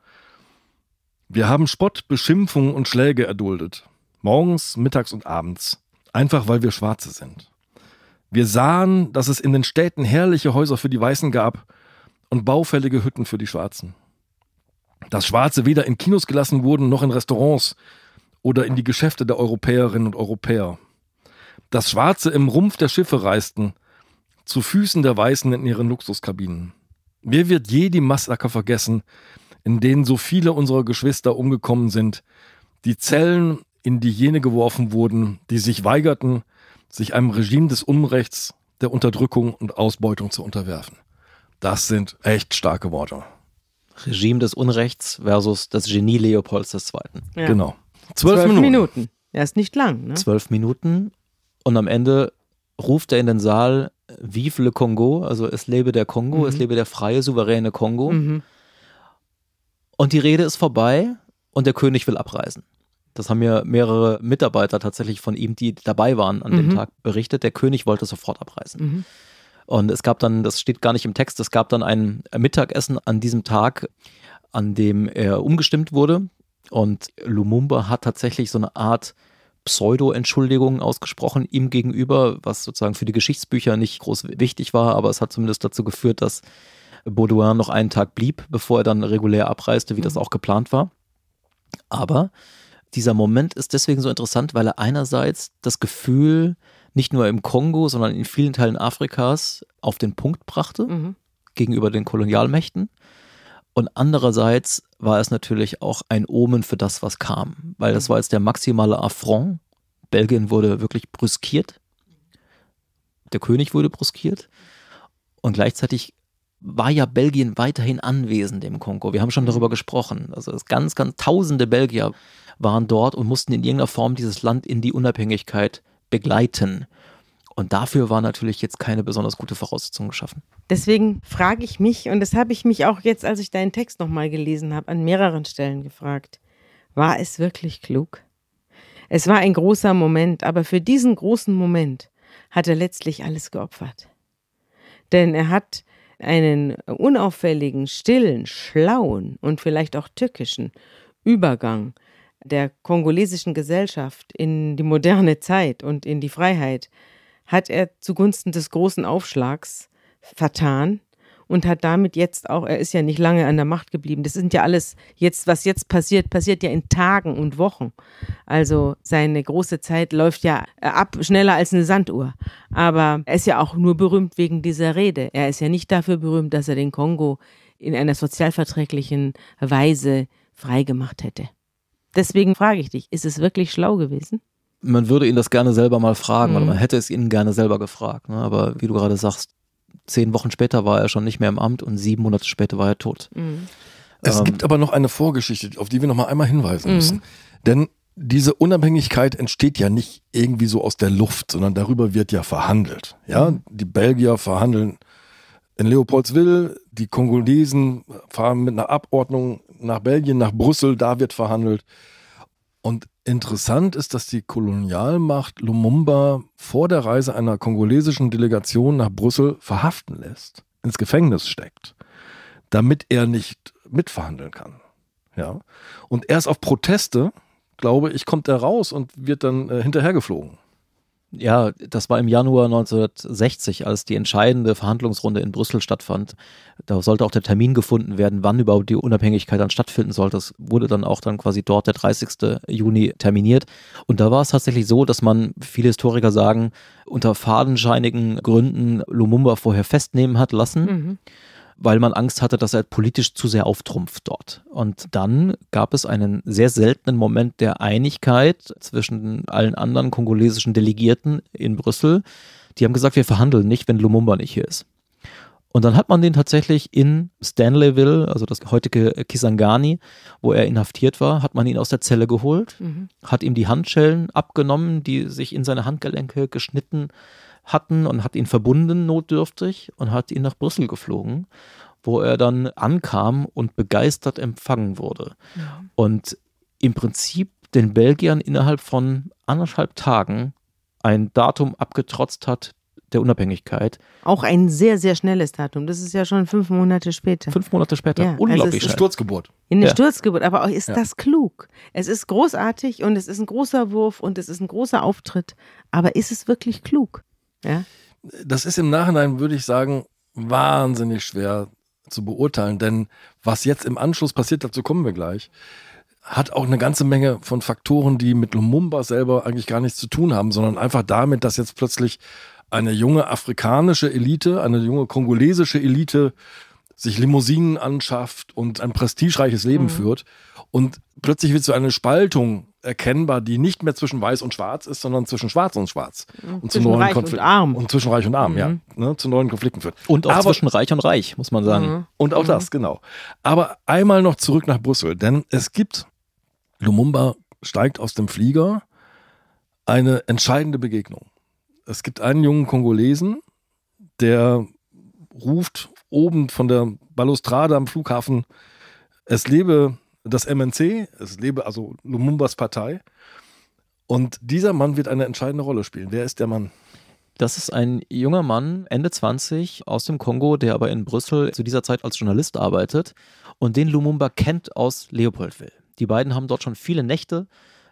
Wir haben Spott, Beschimpfung und Schläge erduldet. Morgens, mittags und abends. Einfach weil wir Schwarze sind. Wir sahen, dass es in den Städten herrliche Häuser für die Weißen gab und baufällige Hütten für die Schwarzen. Dass Schwarze weder in Kinos gelassen wurden noch in Restaurants oder in die Geschäfte der Europäerinnen und Europäer. Dass Schwarze im Rumpf der Schiffe reisten, zu Füßen der Weißen in ihren Luxuskabinen. Wer wird je die Massaker vergessen, in denen so viele unserer Geschwister umgekommen sind, die Zellen, in die jene geworfen wurden, die sich weigerten, sich einem Regime des Unrechts, der Unterdrückung und Ausbeutung zu unterwerfen. Das sind echt starke Worte. Regime des Unrechts versus das Genie Leopolds II. Ja. Genau. Zwölf, Zwölf Minuten. Minuten. Er ist nicht lang. Ne? Zwölf Minuten. Und am Ende ruft er in den Saal Vive le Congo, also es lebe der Kongo, mhm. es lebe der freie, souveräne Kongo. Mhm. Und die Rede ist vorbei und der König will abreisen. Das haben mir mehrere Mitarbeiter tatsächlich von ihm, die dabei waren an mhm. dem Tag, berichtet. Der König wollte sofort abreisen. Mhm. Und es gab dann, das steht gar nicht im Text, es gab dann ein Mittagessen an diesem Tag, an dem er umgestimmt wurde. Und Lumumba hat tatsächlich so eine Art Pseudo-Entschuldigung ausgesprochen ihm gegenüber, was sozusagen für die Geschichtsbücher nicht groß wichtig war, aber es hat zumindest dazu geführt, dass Baudouin noch einen Tag blieb, bevor er dann regulär abreiste, wie das auch geplant war. Aber dieser Moment ist deswegen so interessant, weil er einerseits das Gefühl nicht nur im Kongo, sondern in vielen Teilen Afrikas auf den Punkt brachte Mhm. gegenüber den Kolonialmächten. Und andererseits war es natürlich auch ein Omen für das, was kam, weil das war jetzt der maximale Affront. Belgien wurde wirklich brüskiert. Der König wurde brüskiert. Und gleichzeitig war ja Belgien weiterhin anwesend im Kongo. Wir haben schon darüber gesprochen. Also es ganz, ganz tausende Belgier waren dort und mussten in irgendeiner Form dieses Land in die Unabhängigkeit begleiten. Und dafür war natürlich jetzt keine besonders gute Voraussetzung geschaffen. Deswegen frage ich mich, und das habe ich mich auch jetzt, als ich deinen Text nochmal gelesen habe, an mehreren Stellen gefragt, war es wirklich klug? Es war ein großer Moment, aber für diesen großen Moment hat er letztlich alles geopfert. Denn er hat einen unauffälligen, stillen, schlauen und vielleicht auch tückischen Übergang der kongolesischen Gesellschaft in die moderne Zeit und in die Freiheit hat er zugunsten des großen Aufschlags vertan und hat damit jetzt auch, er ist ja nicht lange an der Macht geblieben. Das sind ja alles jetzt, was jetzt passiert, passiert ja in Tagen und Wochen. Also seine große Zeit läuft ja ab, schneller als eine Sanduhr. Aber er ist ja auch nur berühmt wegen dieser Rede. Er ist ja nicht dafür berühmt, dass er den Kongo in einer sozialverträglichen Weise freigemacht hätte. Deswegen frage ich dich, ist es wirklich schlau gewesen? Man würde ihn das gerne selber mal fragen Mhm. oder man hätte es ihn gerne selber gefragt. Ne? Aber wie du gerade sagst, zehn Wochen später war er schon nicht mehr im Amt und sieben Monate später war er tot. Es Ähm, gibt aber noch eine Vorgeschichte, auf die wir noch mal einmal hinweisen Mhm. müssen. Denn diese Unabhängigkeit entsteht ja nicht irgendwie so aus der Luft, sondern darüber wird ja verhandelt. Ja, Mhm. die Belgier verhandeln in Leopoldswil, die Kongolesen fahren mit einer Abordnung nach Belgien, nach Brüssel, da wird verhandelt. Und interessant ist, dass die Kolonialmacht Lumumba vor der Reise einer kongolesischen Delegation nach Brüssel verhaften lässt, ins Gefängnis steckt, damit er nicht mitverhandeln kann. Ja. Und erst auf Proteste, glaube ich, kommt er raus und wird dann äh, hinterhergeflogen. Ja, das war im Januar 1960, als die entscheidende Verhandlungsrunde in Brüssel stattfand. Da sollte auch der Termin gefunden werden, wann überhaupt die Unabhängigkeit dann stattfinden soll. Das wurde dann auch dann quasi dort der 30. Juni terminiert. Und da war es tatsächlich so, dass man, viele Historiker sagen, unter fadenscheinigen Gründen Lumumba vorher festnehmen hat lassen Mhm. Weil man Angst hatte, dass er politisch zu sehr auftrumpft dort. Und dann gab es einen sehr seltenen Moment der Einigkeit zwischen allen anderen kongolesischen Delegierten in Brüssel. Die haben gesagt, wir verhandeln nicht, wenn Lumumba nicht hier ist. Und dann hat man den tatsächlich in Stanleyville, also das heutige Kisangani, wo er inhaftiert war, hat man ihn aus der Zelle geholt, Mhm. hat ihm die Handschellen abgenommen, die sich in seine Handgelenke geschnitten hatten und hat ihn verbunden notdürftig und hat ihn nach Brüssel geflogen, wo er dann ankam und begeistert empfangen wurde. Und im Prinzip den Belgiern innerhalb von anderthalb Tagen ein Datum abgetrotzt hat der Unabhängigkeit. Auch ein sehr, sehr schnelles Datum. Das ist ja schon fünf Monate später. Fünf Monate später. Ja, also Unglaublich es schnell. Sturzgeburt. In eine Ja. Sturzgeburt. Aber auch ist Ja. das klug? Es ist großartig und es ist ein großer Wurf und es ist ein großer Auftritt. Aber ist es wirklich klug? Ja. Das ist im Nachhinein, würde ich sagen, wahnsinnig schwer zu beurteilen, denn was jetzt im Anschluss passiert, dazu kommen wir gleich, hat auch eine ganze Menge von Faktoren, die mit Lumumba selber eigentlich gar nichts zu tun haben, sondern einfach damit, dass jetzt plötzlich eine junge afrikanische Elite, eine junge kongolesische Elite sich Limousinen anschafft und ein prestigereiches Leben führt. Und plötzlich wird so eine Spaltung erkennbar, die nicht mehr zwischen Weiß und Schwarz ist, sondern zwischen Schwarz und Schwarz. Und Zwischen Reich und Arm. Und zwischen Reich und Arm, ja. Ne, zu neuen Konflikten führt. Und auch Aber- zwischen Reich und Reich, muss man sagen. Mhm. Und auch das, genau. Aber einmal noch zurück nach Brüssel, denn es gibt, Lumumba steigt aus dem Flieger, eine entscheidende Begegnung. Es gibt einen jungen Kongolesen, der ruft oben von der Balustrade am Flughafen, es lebe das MNC, es lebe also Lumumbas Partei. Und dieser Mann wird eine entscheidende Rolle spielen. Wer ist der Mann? Das ist ein junger Mann, Ende 20, aus dem Kongo, der aber in Brüssel zu dieser Zeit als Journalist arbeitet und den Lumumba kennt aus Leopoldville. Die beiden haben dort schon viele Nächte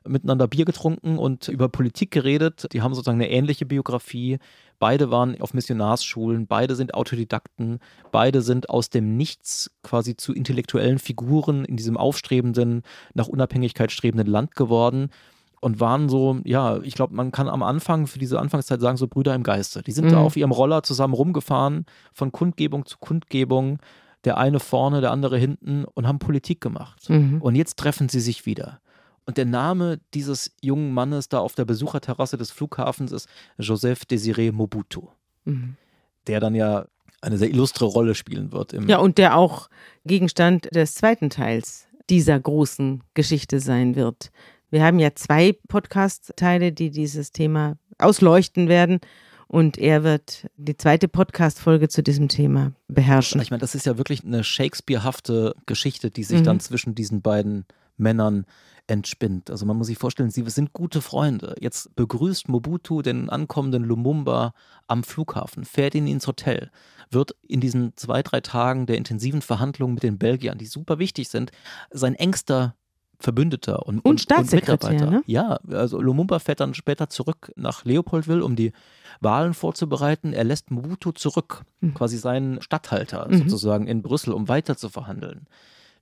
miteinander Bier getrunken und über Politik geredet. Die haben sozusagen eine ähnliche Biografie. Beide waren auf Missionarsschulen, beide sind Autodidakten, beide sind aus dem Nichts quasi zu intellektuellen Figuren in diesem aufstrebenden, nach Unabhängigkeit strebenden Land geworden und waren so, ja, ich glaube, man kann am Anfang für diese Anfangszeit sagen, so Brüder im Geiste. Die sind mhm. da auf ihrem Roller zusammen rumgefahren, von Kundgebung zu Kundgebung, der eine vorne, der andere hinten und haben Politik gemacht. Mhm. Und jetzt treffen sie sich wieder. Und der Name dieses jungen Mannes da auf der Besucherterrasse des Flughafens ist Joseph Désiré Mobutu, mhm. der dann ja eine sehr illustre Rolle spielen wird. ja, und der auch Gegenstand des zweiten Teils dieser großen Geschichte sein wird. Wir haben ja zwei Podcast-Teile, die dieses Thema ausleuchten werden. Und er wird die zweite Podcast-Folge zu diesem Thema beherrschen. Ich meine, das ist ja wirklich eine Shakespeare-hafte Geschichte, die sich mhm. dann zwischen diesen beiden Männern entspinnt. Also man muss sich vorstellen, sie sind gute Freunde. Jetzt begrüßt Mobutu den ankommenden Lumumba am Flughafen, fährt ihn ins Hotel, wird in diesen zwei, drei Tagen der intensiven Verhandlungen mit den Belgiern, die super wichtig sind, sein engster Verbündeter und, und, und Staatssekretär. Und Mitarbeiter. Ne? Ja, also Lumumba fährt dann später zurück nach Leopoldville, um die Wahlen vorzubereiten. Er lässt Mobutu zurück, mhm. quasi seinen Statthalter mhm. sozusagen in Brüssel, um weiter zu verhandeln.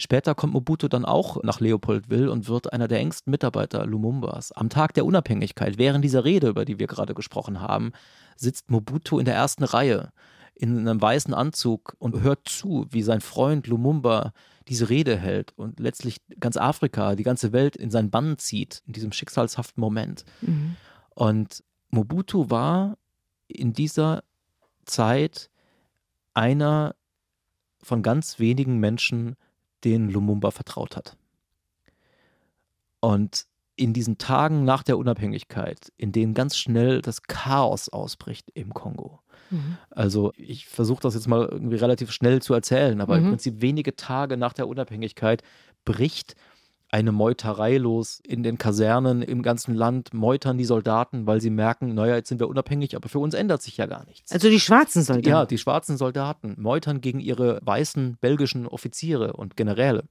Später kommt Mobutu dann auch nach Leopoldville und wird einer der engsten Mitarbeiter Lumumbas. Am Tag der Unabhängigkeit, während dieser Rede, über die wir gerade gesprochen haben, sitzt Mobutu in der ersten Reihe in einem weißen Anzug und hört zu, wie sein Freund Lumumba diese Rede hält und letztlich ganz Afrika, die ganze Welt in seinen Bann zieht, in diesem schicksalshaften Moment. Mhm. Und Mobutu war in dieser Zeit einer von ganz wenigen Menschen, denen Lumumba vertraut hat. Und in diesen Tagen nach der Unabhängigkeit, in denen ganz schnell das Chaos ausbricht im Kongo, Mhm. Also ich versuche das jetzt mal irgendwie relativ schnell zu erzählen, aber mhm. im Prinzip wenige Tage nach der Unabhängigkeit bricht eine Meuterei los in den Kasernen im ganzen Land, meutern die Soldaten, weil sie merken, naja, jetzt sind wir unabhängig, aber für uns ändert sich ja gar nichts. Also die schwarzen Soldaten? Ja, die schwarzen Soldaten meutern gegen ihre weißen belgischen Offiziere und Generäle.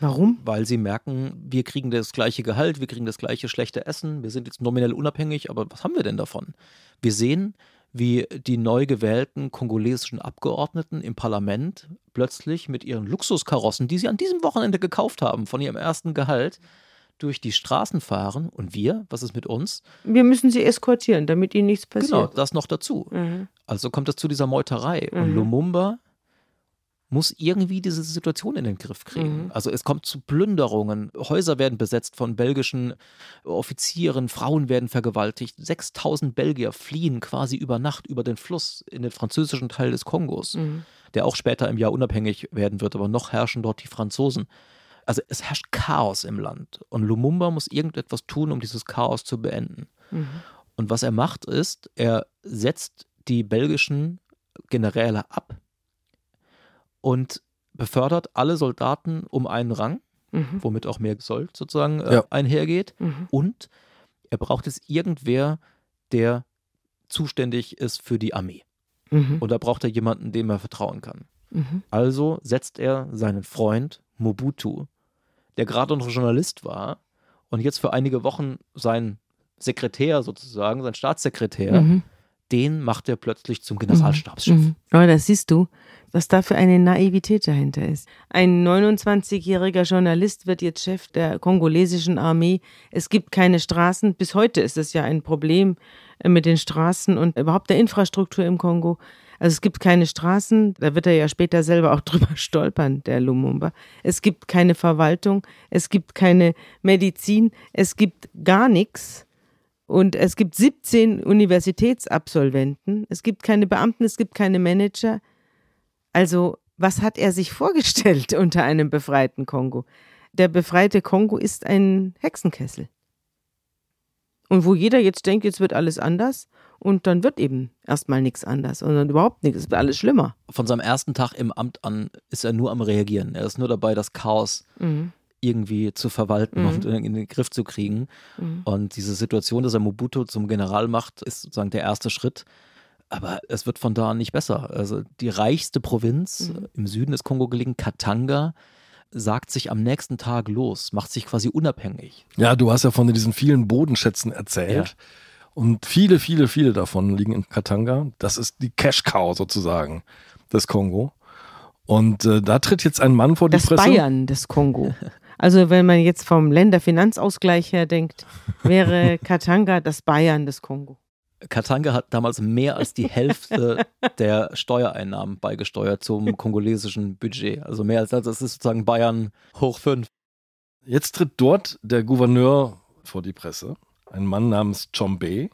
Warum? Weil sie merken, wir kriegen das gleiche Gehalt, wir kriegen das gleiche schlechte Essen, wir sind jetzt nominell unabhängig, aber was haben wir denn davon? Wir sehen, wie die neu gewählten kongolesischen Abgeordneten im Parlament plötzlich mit ihren Luxuskarossen, die sie an diesem Wochenende gekauft haben, von ihrem ersten Gehalt, durch die Straßen fahren. Und wir, was ist mit uns? Wir müssen sie eskortieren, damit ihnen nichts passiert. Genau, das noch dazu. Mhm. Also kommt es zu dieser Meuterei. Mhm. Und Lumumba muss irgendwie diese Situation in den Griff kriegen. Mhm. Also es kommt zu Plünderungen, Häuser werden besetzt von belgischen Offizieren, Frauen werden vergewaltigt, 6000 Belgier fliehen quasi über Nacht über den Fluss in den französischen Teil des Kongos, mhm. der auch später im Jahr unabhängig werden wird, aber noch herrschen dort die Franzosen. Also es herrscht Chaos im Land und Lumumba muss irgendetwas tun, um dieses Chaos zu beenden. Mhm. Und was er macht ist, er setzt die belgischen Generäle ab und befördert alle Soldaten um einen Rang, mhm. womit auch mehr Sold sozusagen äh, ja. einhergeht. Mhm. Und er braucht jetzt irgendwer, der zuständig ist für die Armee. Mhm. Und da braucht er jemanden, dem er vertrauen kann. Mhm. Also setzt er seinen Freund Mobutu, der gerade noch Journalist war und jetzt für einige Wochen sein Sekretär sozusagen, sein Staatssekretär, mhm. Den macht er plötzlich zum Generalstabschef. Mhm. Aber das siehst du, was da für eine Naivität dahinter ist. Ein 29-jähriger Journalist wird jetzt Chef der kongolesischen Armee. Es gibt keine Straßen. Bis heute ist es ja ein Problem äh, mit den Straßen und überhaupt der Infrastruktur im Kongo. Also es gibt keine Straßen, da wird er ja später selber auch drüber stolpern, der Lumumba. Es gibt keine Verwaltung, es gibt keine Medizin, es gibt gar nichts. Und es gibt 17 Universitätsabsolventen, es gibt keine Beamten, es gibt keine Manager, also, was hat er sich vorgestellt unter einem befreiten Kongo? Der befreite Kongo ist ein Hexenkessel. Und wo jeder jetzt denkt, jetzt wird alles anders und dann wird eben erstmal nichts anders und dann überhaupt nichts, es wird alles schlimmer. Von seinem ersten Tag im Amt an ist er nur am Reagieren. Er ist nur dabei, das Chaos mhm. Irgendwie zu verwalten mhm. und in den Griff zu kriegen. Mhm. Und diese Situation, dass er Mobutu zum General macht, ist sozusagen der erste Schritt. Aber es wird von da an nicht besser. Also die reichste Provinz mhm. im Süden des Kongo gelegen, Katanga, sagt sich am nächsten Tag los, macht sich quasi unabhängig. Ja, du hast ja von diesen vielen Bodenschätzen erzählt. Ja. Und viele, viele, viele davon liegen in Katanga. Das ist die Cash Cow sozusagen des Kongo. Und äh, da tritt jetzt ein Mann vor die Das Presse. Bayern des Kongo. Also wenn man jetzt vom Länderfinanzausgleich her denkt, wäre Katanga das Bayern des Kongo. Katanga hat damals mehr als die Hälfte der Steuereinnahmen beigesteuert zum kongolesischen Budget. Also mehr als das ist sozusagen Bayern hoch fünf. Jetzt tritt dort der Gouverneur vor die Presse, ein Mann namens Chombe,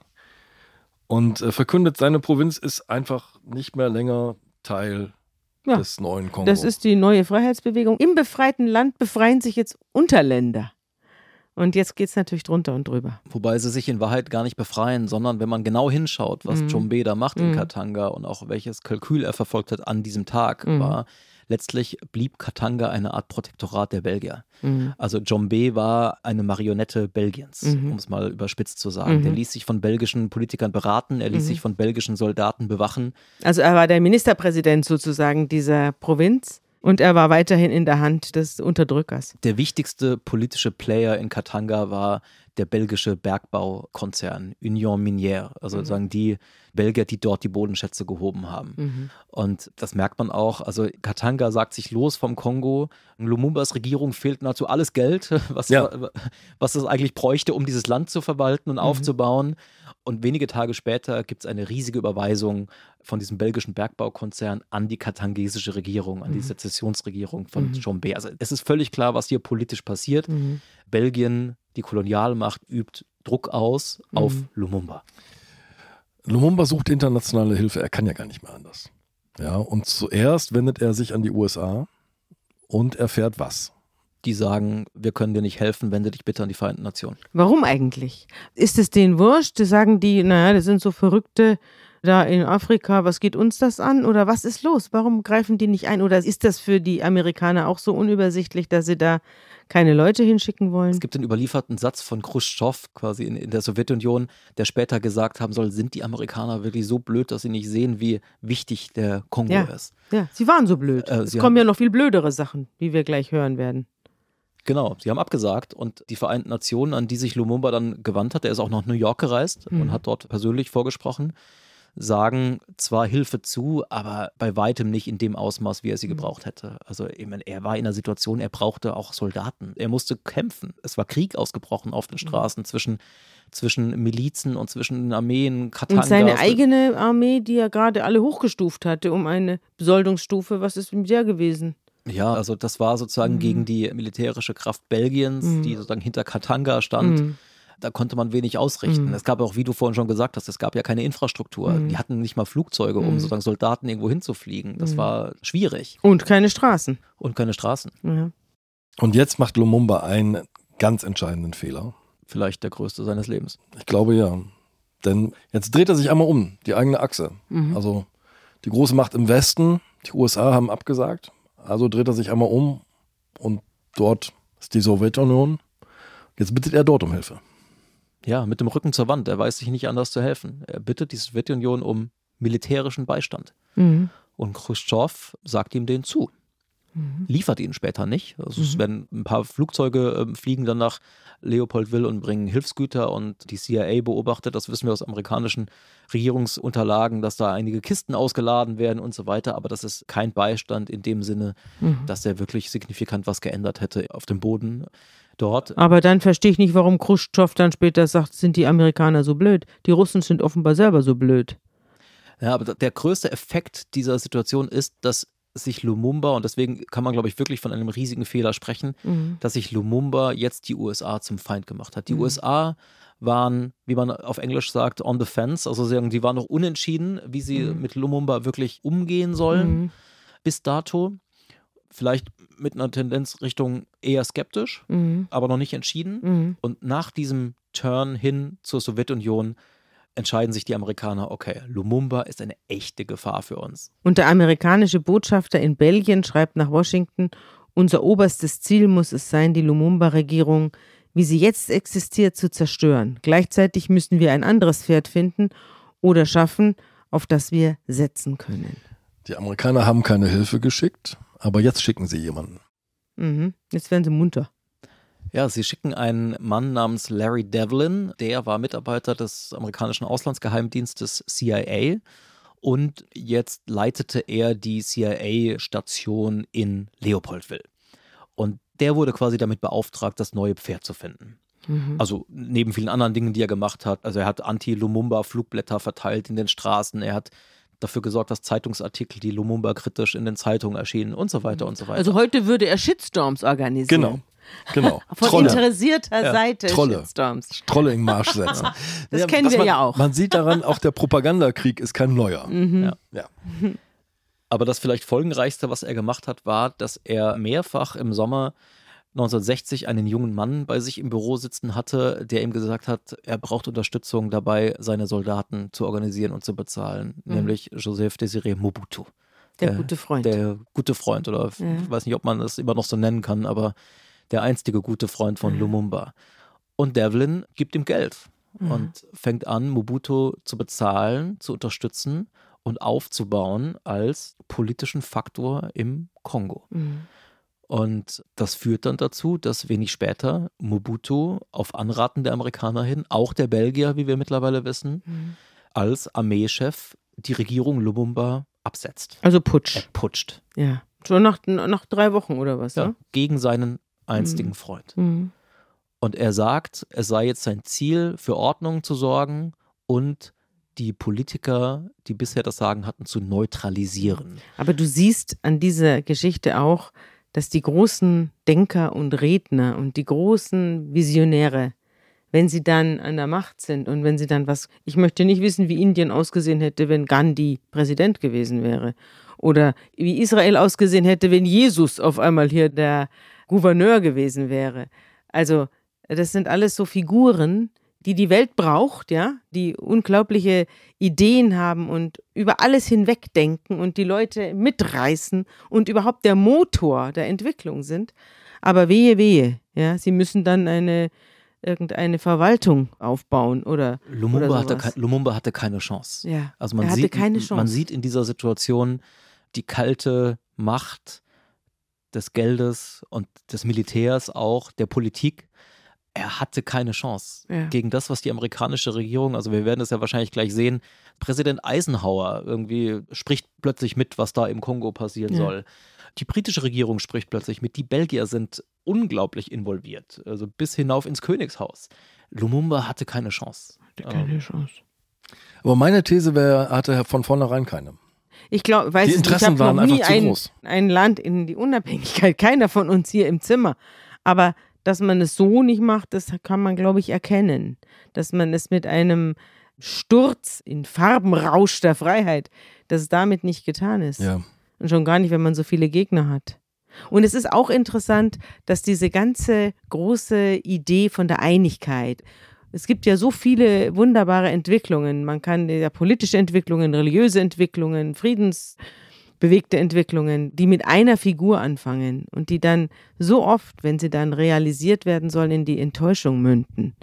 und äh, verkündet, seine Provinz ist einfach nicht mehr länger Teil Ja, des neuen Kongo. Das ist die neue Freiheitsbewegung. Im befreiten Land befreien sich jetzt Unterländer. Und jetzt geht es natürlich drunter und drüber. Wobei sie sich in Wahrheit gar nicht befreien, sondern wenn man genau hinschaut, was Mhm. Chombe da macht in Mhm. Katanga und auch welches Kalkül er verfolgt hat an diesem Tag, Mhm. war letztlich blieb Katanga eine Art Protektorat der Belgier. Mhm. Also Jombe war eine Marionette Belgiens, Mhm. um es mal überspitzt zu sagen. Mhm. Der ließ sich von belgischen Politikern beraten, er ließ Mhm. sich von belgischen Soldaten bewachen. Also er war der Ministerpräsident sozusagen dieser Provinz und er war weiterhin in der Hand des Unterdrückers. Der wichtigste politische Player in Katanga war der belgische Bergbaukonzern Union Minière, also Mhm. sagen die Belgier, die dort die Bodenschätze gehoben haben. Mhm. Und das merkt man auch. Also Katanga sagt sich los vom Kongo. Lumumbas Regierung fehlt nahezu alles Geld, was, Ja. was es eigentlich bräuchte, um dieses Land zu verwalten Mhm. und aufzubauen. Und wenige Tage später gibt es eine riesige Überweisung von diesem belgischen Bergbaukonzern an die katangesische Regierung, an die Mhm. Sezessionsregierung von Mhm. Chombe. Also es ist völlig klar, was hier politisch passiert. Mhm. Belgien, die Kolonialmacht, übt Druck aus auf Mhm. Lumumba. Lumumba sucht internationale Hilfe, er kann ja gar nicht mehr anders. Ja, und zuerst wendet er sich an die USA und erfährt was? Die sagen, wir können dir nicht helfen, wende dich bitte an die Vereinten Nationen. Warum eigentlich? Ist es denen wurscht? Sagen die, naja, das sind so Verrückte da in Afrika, was geht uns das an? Oder was ist los? Warum greifen die nicht ein? Oder ist das für die Amerikaner auch so unübersichtlich, dass sie da keine Leute hinschicken wollen? Es gibt den überlieferten Satz von Khrushchev quasi in, in der Sowjetunion, der später gesagt haben soll, sind die Amerikaner wirklich so blöd, dass sie nicht sehen, wie wichtig der Kongo Ja. ist. ja, sie waren so blöd. Äh, es sie kommen ja noch viel blödere Sachen, wie wir gleich hören werden. Genau, sie haben abgesagt und die Vereinten Nationen, an die sich Lumumba dann gewandt hat, er ist auch nach New York gereist Mhm. und hat dort persönlich vorgesprochen, sagen zwar Hilfe zu, aber bei weitem nicht in dem Ausmaß, wie er sie Mhm. gebraucht hätte. Also ich meine, er war in einer Situation, er brauchte auch Soldaten. Er musste kämpfen. Es war Krieg ausgebrochen auf Mhm. den Straßen zwischen, zwischen Milizen und zwischen den Armeen. Katanga, Und seine eigene Armee, die er gerade alle hochgestuft hatte, um eine Besoldungsstufe, was ist mit der gewesen? Ja, also das war sozusagen Mhm. gegen die militärische Kraft Belgiens, Mhm. die sozusagen hinter Katanga stand. Mhm. Da konnte man wenig ausrichten. Mhm. Es gab auch, wie du vorhin schon gesagt hast, es gab ja keine Infrastruktur. Mhm. Die hatten nicht mal Flugzeuge, um Mhm. sozusagen Soldaten irgendwo hinzufliegen. Das Mhm. war schwierig. Und keine Straßen. Und keine Straßen. Ja. Und jetzt macht Lumumba einen ganz entscheidenden Fehler. Vielleicht der größte seines Lebens. Ich glaube ja. Denn jetzt dreht er sich einmal um, die eigene Achse. Mhm. Also die große Macht im Westen, die USA haben abgesagt, also dreht er sich einmal um und dort ist die Sowjetunion. Jetzt bittet er dort um Hilfe. Ja, mit dem Rücken zur Wand. Er weiß sich nicht anders zu helfen. Er bittet die Sowjetunion um militärischen Beistand. Mhm. Und Khrushchev sagt ihm den zu. Mhm. liefert ihn später nicht. Also es Mhm. werden ein paar Flugzeuge ähm, fliegen dann nach Leopoldville und bringen Hilfsgüter und die CIA beobachtet, das wissen wir aus amerikanischen Regierungsunterlagen, dass da einige Kisten ausgeladen werden und so weiter, aber das ist kein Beistand in dem Sinne, Mhm. dass der wirklich signifikant was geändert hätte auf dem Boden dort. Aber dann verstehe ich nicht, warum Khrushchev dann später sagt, sind die Amerikaner so blöd. Die Russen sind offenbar selber so blöd. Ja, aber der größte Effekt dieser Situation ist, dass sich Lumumba, und deswegen kann man, glaube ich, wirklich von einem riesigen Fehler sprechen, Mhm. dass sich Lumumba jetzt die USA zum Feind gemacht hat. Die Mhm. USA waren, wie man auf Englisch sagt, on the fence, also die waren noch unentschieden, wie sie Mhm. mit Lumumba wirklich umgehen sollen Mhm. bis dato. Vielleicht mit einer Tendenz Richtung eher skeptisch, Mhm. aber noch nicht entschieden. Mhm. Und nach diesem Turn hin zur Sowjetunion entscheiden sich die Amerikaner, okay, Lumumba ist eine echte Gefahr für uns. Und der amerikanische Botschafter in Belgien schreibt nach Washington, unser oberstes Ziel muss es sein, die Lumumba-Regierung, wie sie jetzt existiert, zu zerstören. Gleichzeitig müssen wir ein anderes Pferd finden oder schaffen, auf das wir setzen können. Die Amerikaner haben keine Hilfe geschickt, aber jetzt schicken sie jemanden. Mhm. Jetzt werden sie munter. Ja, sie schicken einen Mann namens Larry Devlin, der war Mitarbeiter des amerikanischen Auslandsgeheimdienstes CIA und jetzt leitete er die CIA-Station in Leopoldville. Und der wurde quasi damit beauftragt, das neue Pferd zu finden. Mhm. Also neben vielen anderen Dingen, die er gemacht hat. Also er hat Anti-Lumumba-Flugblätter verteilt in den Straßen. Er hat dafür gesorgt, dass Zeitungsartikel, die Lumumba kritisch in den Zeitungen erschienen und so weiter und so weiter. Also heute würde er Shitstorms organisieren. Genau. Genau. Von Trolle. interessierter Ja. Seite Trolle. Shitstorms. Trolle in Marsch setzen. Das kennen was wir man, ja auch. Man sieht daran, auch der Propagandakrieg ist kein neuer. Mhm. Ja. Ja. Aber das vielleicht folgenreichste, was er gemacht hat, war, dass er mehrfach im Sommer 1960 einen jungen Mann bei sich im Büro sitzen hatte, der ihm gesagt hat, er braucht Unterstützung dabei, seine Soldaten zu organisieren und zu bezahlen, Mhm. nämlich Joseph Desiré Mobutu. Der Der- gute Freund. Der gute Freund, oder Ja. ich weiß nicht, ob man das immer noch so nennen kann, aber der einstige gute Freund von Ja. Lumumba. Und Devlin gibt ihm Geld Mhm. und fängt an, Mobutu zu bezahlen, zu unterstützen und aufzubauen als politischen Faktor im Kongo. Mhm. Und das führt dann dazu, dass wenig später Mobutu auf Anraten der Amerikaner hin, auch der Belgier, wie wir mittlerweile wissen, Mhm. als Armeechef die Regierung Lumumba absetzt. Also Er Putsch. putscht. Ja. Schon nach, nach drei Wochen oder was? Ja, ne? gegen seinen einstigen Freund. Mhm. Und er sagt, es sei jetzt sein Ziel, für Ordnung zu sorgen und die Politiker, die bisher das Sagen hatten, zu neutralisieren. Aber du siehst an dieser Geschichte auch, dass die großen Denker und Redner und die großen Visionäre, wenn sie dann an der Macht sind und wenn sie dann was, ich möchte nicht wissen, wie Indien ausgesehen hätte, wenn Gandhi Präsident gewesen wäre oder wie Israel ausgesehen hätte, wenn Jesus auf einmal hier der Gouverneur gewesen wäre. Also das sind alles so Figuren, die die Welt braucht, ja, die unglaubliche Ideen haben und über alles hinwegdenken und die Leute mitreißen und überhaupt der Motor der Entwicklung sind. Aber wehe, wehe, ja, sie müssen dann eine irgendeine Verwaltung aufbauen oder Lumumba, oder hatte, kei- Lumumba hatte keine Chance. ja, Also man er hatte sieht, keine Chance. man sieht in dieser Situation die kalte Macht des Geldes und des Militärs auch, der Politik. Er hatte keine Chance Ja. gegen das, was die amerikanische Regierung, also wir werden es ja wahrscheinlich gleich sehen, Präsident Eisenhower irgendwie spricht plötzlich mit, was da im Kongo passieren Ja. soll. Die britische Regierung spricht plötzlich mit, die Belgier sind unglaublich involviert, also bis hinauf ins Königshaus. Lumumba hatte keine Chance. Hatte keine Chance. Aber meine These wäre, er hatte von vornherein keine. Ich glaube, weiß Die es nicht, Interessen ich habe waren noch nie einfach zu ein, groß. ein Land in die Unabhängigkeit, keiner von uns hier im Zimmer. Aber dass man es so nicht macht, das kann man, glaube ich, erkennen. Dass man es mit einem Sturz in Farbenrausch der Freiheit, dass es damit nicht getan ist. Ja. Und schon gar nicht, wenn man so viele Gegner hat. Und es ist auch interessant, dass diese ganze große Idee von der Einigkeit, es gibt ja so viele wunderbare Entwicklungen. Man kann ja politische Entwicklungen, religiöse Entwicklungen, friedensbewegte Entwicklungen, die mit einer Figur anfangen und die dann so oft, wenn sie dann realisiert werden sollen, in die Enttäuschung münden.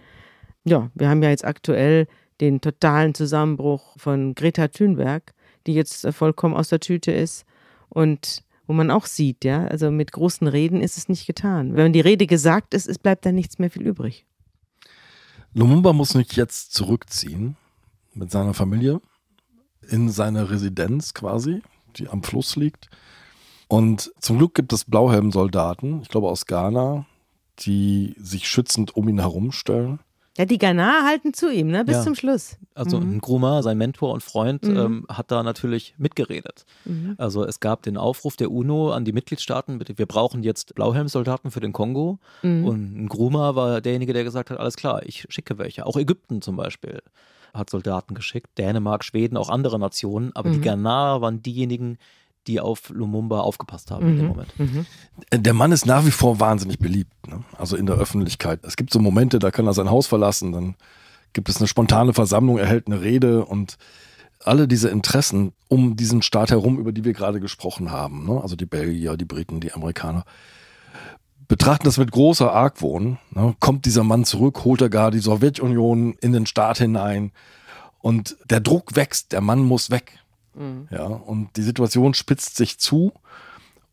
Ja, wir haben ja jetzt aktuell den totalen Zusammenbruch von Greta Thunberg, die jetzt äh, vollkommen aus der Tüte ist und wo man auch sieht, ja, also mit großen Reden ist es nicht getan. Wenn die Rede gesagt ist, es bleibt dann nichts mehr viel übrig. Lumumba muss sich jetzt zurückziehen mit seiner Familie in seine Residenz quasi, die am Fluss liegt. Und zum Glück gibt es Blauhelmsoldaten, ich glaube aus Ghana, die sich schützend um ihn herumstellen. Ja, die Ghana halten zu ihm, ne, bis Ja. zum Schluss. Also Mhm. Nkrumah, sein Mentor und Freund, Mhm. ähm, hat da natürlich mitgeredet. Mhm. Also es gab den Aufruf der UNO an die Mitgliedstaaten, bitte, wir brauchen jetzt Blauhelmsoldaten für den Kongo. Mhm. Und Nkrumah war derjenige, der gesagt hat, alles klar, ich schicke welche. Auch Ägypten zum Beispiel hat Soldaten geschickt, Dänemark, Schweden, auch andere Nationen. Aber die Mhm. Ghanaer waren diejenigen, die auf Lumumba aufgepasst haben in dem Mhm. Moment. Mhm. Der Mann ist nach wie vor wahnsinnig beliebt, ne? also in der Öffentlichkeit. Es gibt so Momente, da kann er sein Haus verlassen, dann gibt es eine spontane Versammlung, er hält eine Rede und alle diese Interessen um diesen Staat herum, über die wir gerade gesprochen haben, ne? also die Belgier, die Briten, die Amerikaner, betrachten das mit großer Argwohn. Ne? Kommt dieser Mann zurück, holt er gar die Sowjetunion in den Staat hinein und der Druck wächst, der Mann muss weg. Mhm. Ja, und die Situation spitzt sich zu.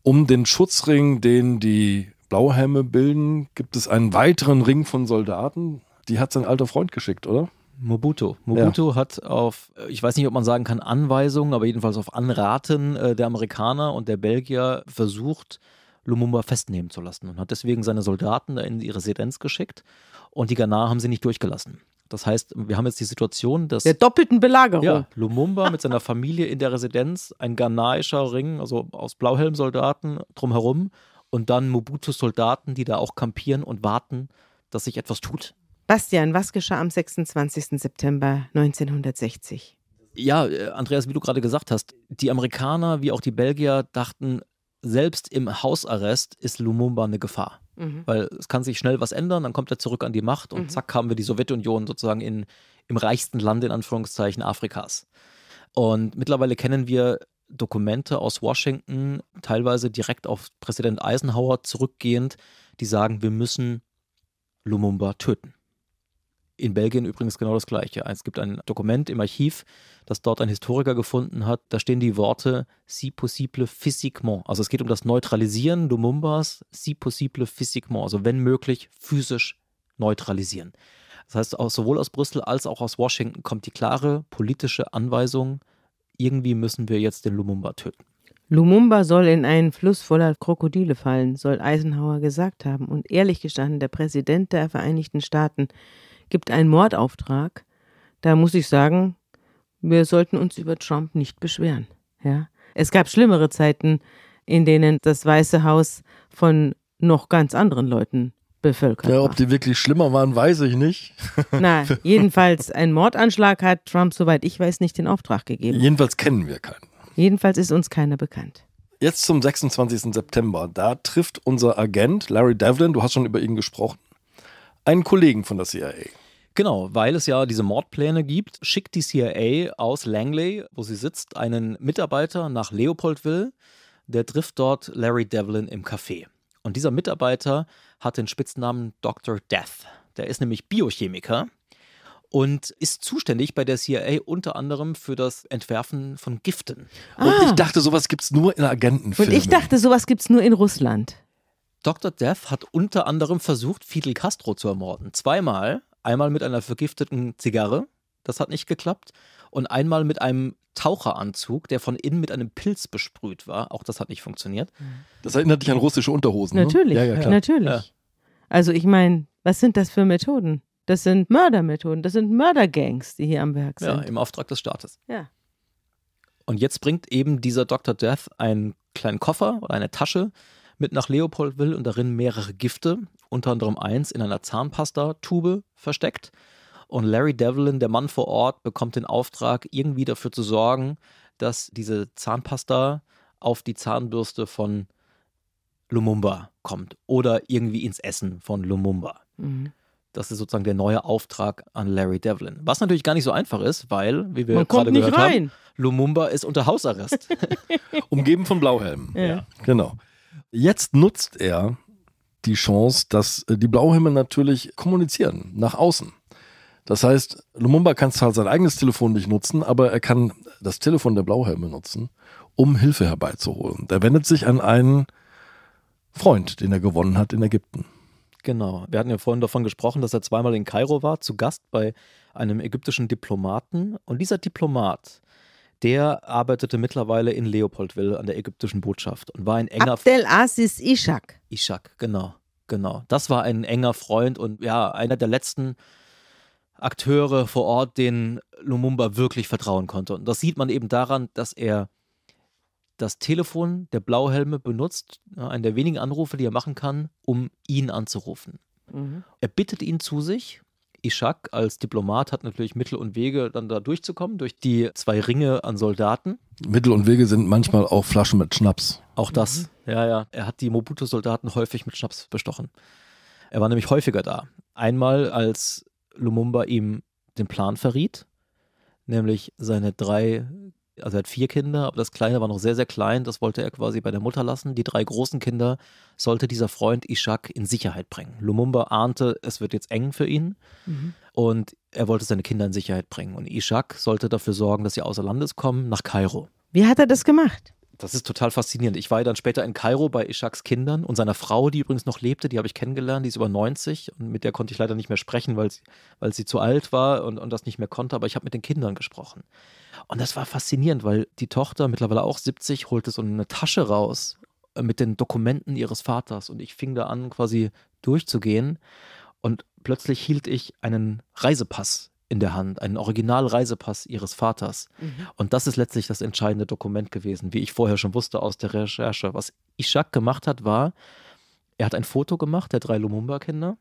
Um den Schutzring, den die Blauhelme bilden, gibt es einen weiteren Ring von Soldaten. Die hat sein alter Freund geschickt, oder? Mobutu. Mobutu ja. hat auf, ich weiß nicht, ob man sagen kann Anweisungen, aber jedenfalls auf Anraten äh, der Amerikaner und der Belgier versucht, Lumumba festnehmen zu lassen und hat deswegen seine Soldaten da in die Residenz geschickt und die Ghana haben sie nicht durchgelassen. Das heißt, wir haben jetzt die Situation, dass. Der doppelten Belagerung. Ja, Lumumba mit seiner Familie in der Residenz, ein ghanaischer Ring, also aus Blauhelmsoldaten drumherum und dann Mobutus Soldaten, die da auch kampieren und warten, dass sich etwas tut. Bastian, was geschah am 26. September 1960? Ja, äh, Andreas, wie du gerade gesagt hast, die Amerikaner wie auch die Belgier dachten, selbst im Hausarrest ist Lumumba eine Gefahr. Mhm. Weil es kann sich schnell was ändern, dann kommt er zurück an die Macht und mhm. zack haben wir die Sowjetunion sozusagen in, im reichsten Land in Anführungszeichen Afrikas. Und mittlerweile kennen wir Dokumente aus Washington, teilweise direkt auf Präsident Eisenhower zurückgehend, die sagen, wir müssen Lumumba töten. In Belgien übrigens genau das Gleiche. Es gibt ein Dokument im Archiv, das dort ein Historiker gefunden hat. Da stehen die Worte si possible physiquement. Also es geht um das Neutralisieren Lumumbas, si possible physiquement. Also wenn möglich physisch neutralisieren. Das heißt, sowohl aus Brüssel als auch aus Washington kommt die klare politische Anweisung, irgendwie müssen wir jetzt den Lumumba töten. Lumumba soll in einen Fluss voller Krokodile fallen, soll Eisenhower gesagt haben. Und ehrlich gestanden, der Präsident der Vereinigten Staaten gibt einen Mordauftrag, da muss ich sagen, wir sollten uns über Trump nicht beschweren. Ja? Es gab schlimmere Zeiten, in denen das Weiße Haus von noch ganz anderen Leuten bevölkert ja, Ob die wirklich schlimmer waren, weiß ich nicht. Na, jedenfalls ein Mordanschlag hat Trump, soweit ich weiß, nicht den Auftrag gegeben. Jedenfalls kennen wir keinen. Jedenfalls ist uns keiner bekannt. Jetzt zum 26. September. Da trifft unser Agent Larry Devlin, du hast schon über ihn gesprochen, einen Kollegen von der CIA. Genau, weil es ja diese Mordpläne gibt, schickt die CIA aus Langley, wo sie sitzt, einen Mitarbeiter nach Leopoldville. Der trifft dort Larry Devlin im Café. Und dieser Mitarbeiter hat den Spitznamen Dr. Death. Der ist nämlich Biochemiker und ist zuständig bei der CIA unter anderem für das Entwerfen von Giften. Ah. Und ich dachte, sowas gibt es nur in Agentenfilmen. Und ich dachte, sowas gibt es nur in Russland. Dr. Death hat unter anderem versucht, Fidel Castro zu ermorden. Zweimal. Einmal mit einer vergifteten Zigarre, das hat nicht geklappt. Und einmal mit einem Taucheranzug, der von innen mit einem Pilz besprüht war. Auch das hat nicht funktioniert. Das erinnert dich an russische Unterhosen. Natürlich, ne? ja, ja, natürlich. Ja. Also ich meine, was sind das für Methoden? Das sind Mördermethoden, das sind Mördergangs, die hier am Werk sind. Ja, im Auftrag des Staates. Ja. Und jetzt bringt eben dieser Dr. Death einen kleinen Koffer oder eine Tasche mit nach Leopoldville und darin mehrere Gifte, unter anderem eins in einer Zahnpastatube versteckt. Und Larry Devlin, der Mann vor Ort, bekommt den Auftrag, irgendwie dafür zu sorgen, dass diese Zahnpasta auf die Zahnbürste von Lumumba kommt oder irgendwie ins Essen von Lumumba. Mhm. Das ist sozusagen der neue Auftrag an Larry Devlin. Was natürlich gar nicht so einfach ist, weil, wie wir gerade gehört rein. haben, Lumumba ist unter Hausarrest. Umgeben von Blauhelmen. Ja. Genau. Jetzt nutzt er die Chance, dass äh, die Blauhelme natürlich kommunizieren nach außen. Das heißt, Lumumba kann zwar sein eigenes Telefon nicht nutzen, aber er kann das Telefon der Blauhelme nutzen, um Hilfe herbeizuholen. Der wendet sich an einen Freund, den er gewonnen hat in Ägypten. Genau. Wir hatten ja vorhin davon gesprochen, dass er zweimal in Kairo war, zu Gast bei einem ägyptischen Diplomaten. Und dieser Diplomat, der arbeitete mittlerweile in Leopoldville an der ägyptischen Botschaft und war ein enger Abdel Aziz Ishak. Ishak, genau, genau. Das war ein enger Freund und ja, einer der letzten Akteure vor Ort, denen Lumumba wirklich vertrauen konnte. Und das sieht man eben daran, dass er das Telefon der Blauhelme benutzt, einen der wenigen Anrufe, die er machen kann, um ihn anzurufen. Mhm. Er bittet ihn zu sich Ishak als Diplomat hat natürlich Mittel und Wege, dann da durchzukommen, durch die zwei Ringe an Soldaten. Mittel und Wege sind manchmal auch Flaschen mit Schnaps. Auch das, mhm. ja, ja. Er hat die Mobutu-Soldaten häufig mit Schnaps bestochen. Er war nämlich häufiger da. Einmal, als Lumumba ihm den Plan verriet, nämlich seine drei also er hat vier Kinder, aber das Kleine war noch sehr, sehr klein. Das wollte er quasi bei der Mutter lassen. Die drei großen Kinder sollte dieser Freund Ishak in Sicherheit bringen. Lumumba ahnte, es wird jetzt eng für ihn mhm. und er wollte seine Kinder in Sicherheit bringen. Und Ishak sollte dafür sorgen, dass sie außer Landes kommen nach Kairo. Wie hat er das gemacht? Das ist total faszinierend. Ich war ja dann später in Kairo bei Ishaks Kindern und seiner Frau, die übrigens noch lebte, die habe ich kennengelernt, die ist über 90 und mit der konnte ich leider nicht mehr sprechen, weil sie, weil sie zu alt war und, und das nicht mehr konnte, aber ich habe mit den Kindern gesprochen. Und das war faszinierend, weil die Tochter, mittlerweile auch 70, holte so eine Tasche raus äh, mit den Dokumenten ihres Vaters und ich fing da an, quasi durchzugehen und plötzlich hielt ich einen Reisepass in der Hand, einen Originalreisepass ihres Vaters. Mhm. Und das ist letztlich das entscheidende Dokument gewesen, wie ich vorher schon wusste aus der Recherche. Was Ishak gemacht hat, war, er hat ein Foto gemacht der drei Lumumba-Kinder.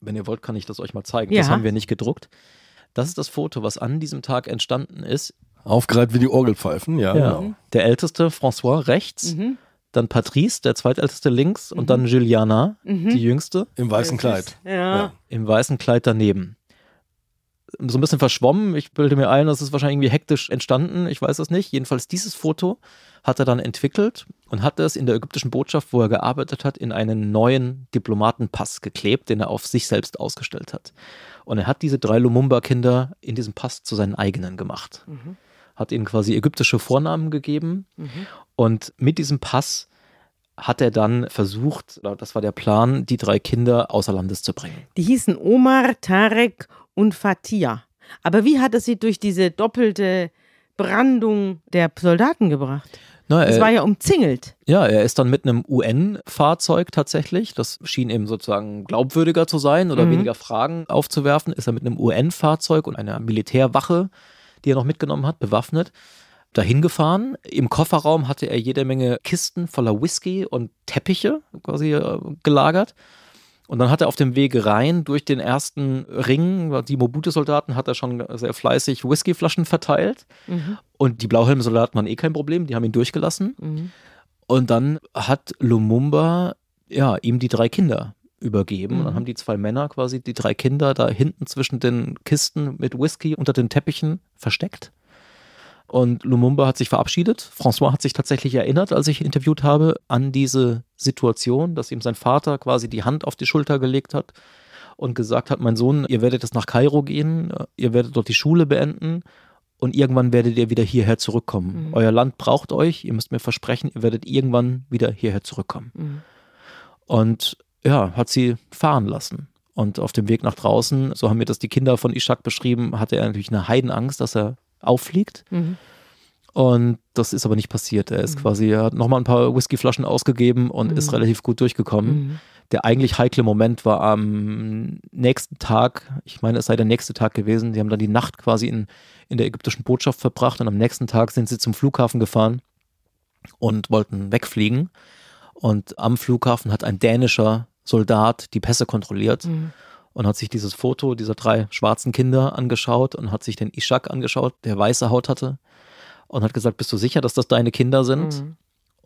Wenn ihr wollt, kann ich das euch mal zeigen. Ja. Das haben wir nicht gedruckt. Das ist das Foto, was an diesem Tag entstanden ist. Aufgereiht wie die Orgelpfeifen, ja. ja. Genau. Der älteste, François, rechts. Mhm. Dann Patrice, der zweitälteste links. Mhm. Und dann Juliana, mhm. die jüngste. Im weißen Kleid. Ja. ja. Im weißen Kleid daneben so ein bisschen verschwommen. Ich bilde mir ein, das ist wahrscheinlich irgendwie hektisch entstanden. Ich weiß es nicht. Jedenfalls dieses Foto hat er dann entwickelt und hat es in der ägyptischen Botschaft, wo er gearbeitet hat, in einen neuen Diplomatenpass geklebt, den er auf sich selbst ausgestellt hat. Und er hat diese drei Lumumba-Kinder in diesem Pass zu seinen eigenen gemacht. Mhm. Hat ihnen quasi ägyptische Vornamen gegeben. Mhm. Und mit diesem Pass hat er dann versucht, das war der Plan, die drei Kinder außer Landes zu bringen. Die hießen Omar, Tarek und Fatia. Aber wie hat er sie durch diese doppelte Brandung der Soldaten gebracht? Na, es war ja umzingelt. Ja, er ist dann mit einem UN-Fahrzeug tatsächlich, das schien ihm sozusagen glaubwürdiger zu sein oder mhm. weniger Fragen aufzuwerfen, ist er mit einem UN-Fahrzeug und einer Militärwache, die er noch mitgenommen hat, bewaffnet, dahin gefahren. Im Kofferraum hatte er jede Menge Kisten voller Whisky und Teppiche quasi äh, gelagert. Und dann hat er auf dem Weg rein durch den ersten Ring, die Mobutu-Soldaten, hat er schon sehr fleißig Whiskyflaschen verteilt. Mhm. Und die Blauhelm-Soldaten waren eh kein Problem, die haben ihn durchgelassen. Mhm. Und dann hat Lumumba ja, ihm die drei Kinder übergeben. Mhm. Und dann haben die zwei Männer quasi die drei Kinder da hinten zwischen den Kisten mit Whisky unter den Teppichen versteckt. Und Lumumba hat sich verabschiedet. François hat sich tatsächlich erinnert, als ich ihn interviewt habe, an diese Situation, dass ihm sein Vater quasi die Hand auf die Schulter gelegt hat und gesagt hat, mein Sohn, ihr werdet jetzt nach Kairo gehen, ihr werdet dort die Schule beenden und irgendwann werdet ihr wieder hierher zurückkommen. Mhm. Euer Land braucht euch, ihr müsst mir versprechen, ihr werdet irgendwann wieder hierher zurückkommen. Mhm. Und ja, hat sie fahren lassen. Und auf dem Weg nach draußen, so haben mir das die Kinder von Ishak beschrieben, hatte er natürlich eine Heidenangst, dass er auffliegt. Mhm. Und das ist aber nicht passiert. Er ist mhm. quasi, er hat nochmal ein paar Whiskyflaschen ausgegeben und mhm. ist relativ gut durchgekommen. Mhm. Der eigentlich heikle Moment war am nächsten Tag, ich meine, es sei der nächste Tag gewesen. Die haben dann die Nacht quasi in, in der ägyptischen Botschaft verbracht und am nächsten Tag sind sie zum Flughafen gefahren und wollten wegfliegen. Und am Flughafen hat ein dänischer Soldat die Pässe kontrolliert. Mhm und hat sich dieses Foto dieser drei schwarzen Kinder angeschaut und hat sich den Ishak angeschaut, der weiße Haut hatte und hat gesagt, bist du sicher, dass das deine Kinder sind? Mhm.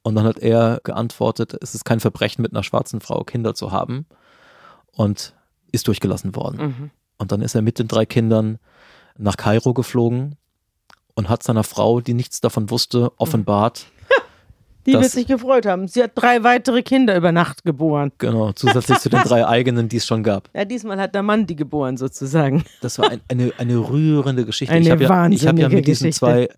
Und dann hat er geantwortet, es ist kein Verbrechen, mit einer schwarzen Frau Kinder zu haben und ist durchgelassen worden. Mhm. Und dann ist er mit den drei Kindern nach Kairo geflogen und hat seiner Frau, die nichts davon wusste, offenbart, die wird sich gefreut haben. Sie hat drei weitere Kinder über Nacht geboren. Genau, zusätzlich zu den drei eigenen, die es schon gab. Ja, diesmal hat der Mann die geboren sozusagen. Das war ein, eine, eine rührende Geschichte. Eine ich habe ja, ich hab ja mit diesen zwei,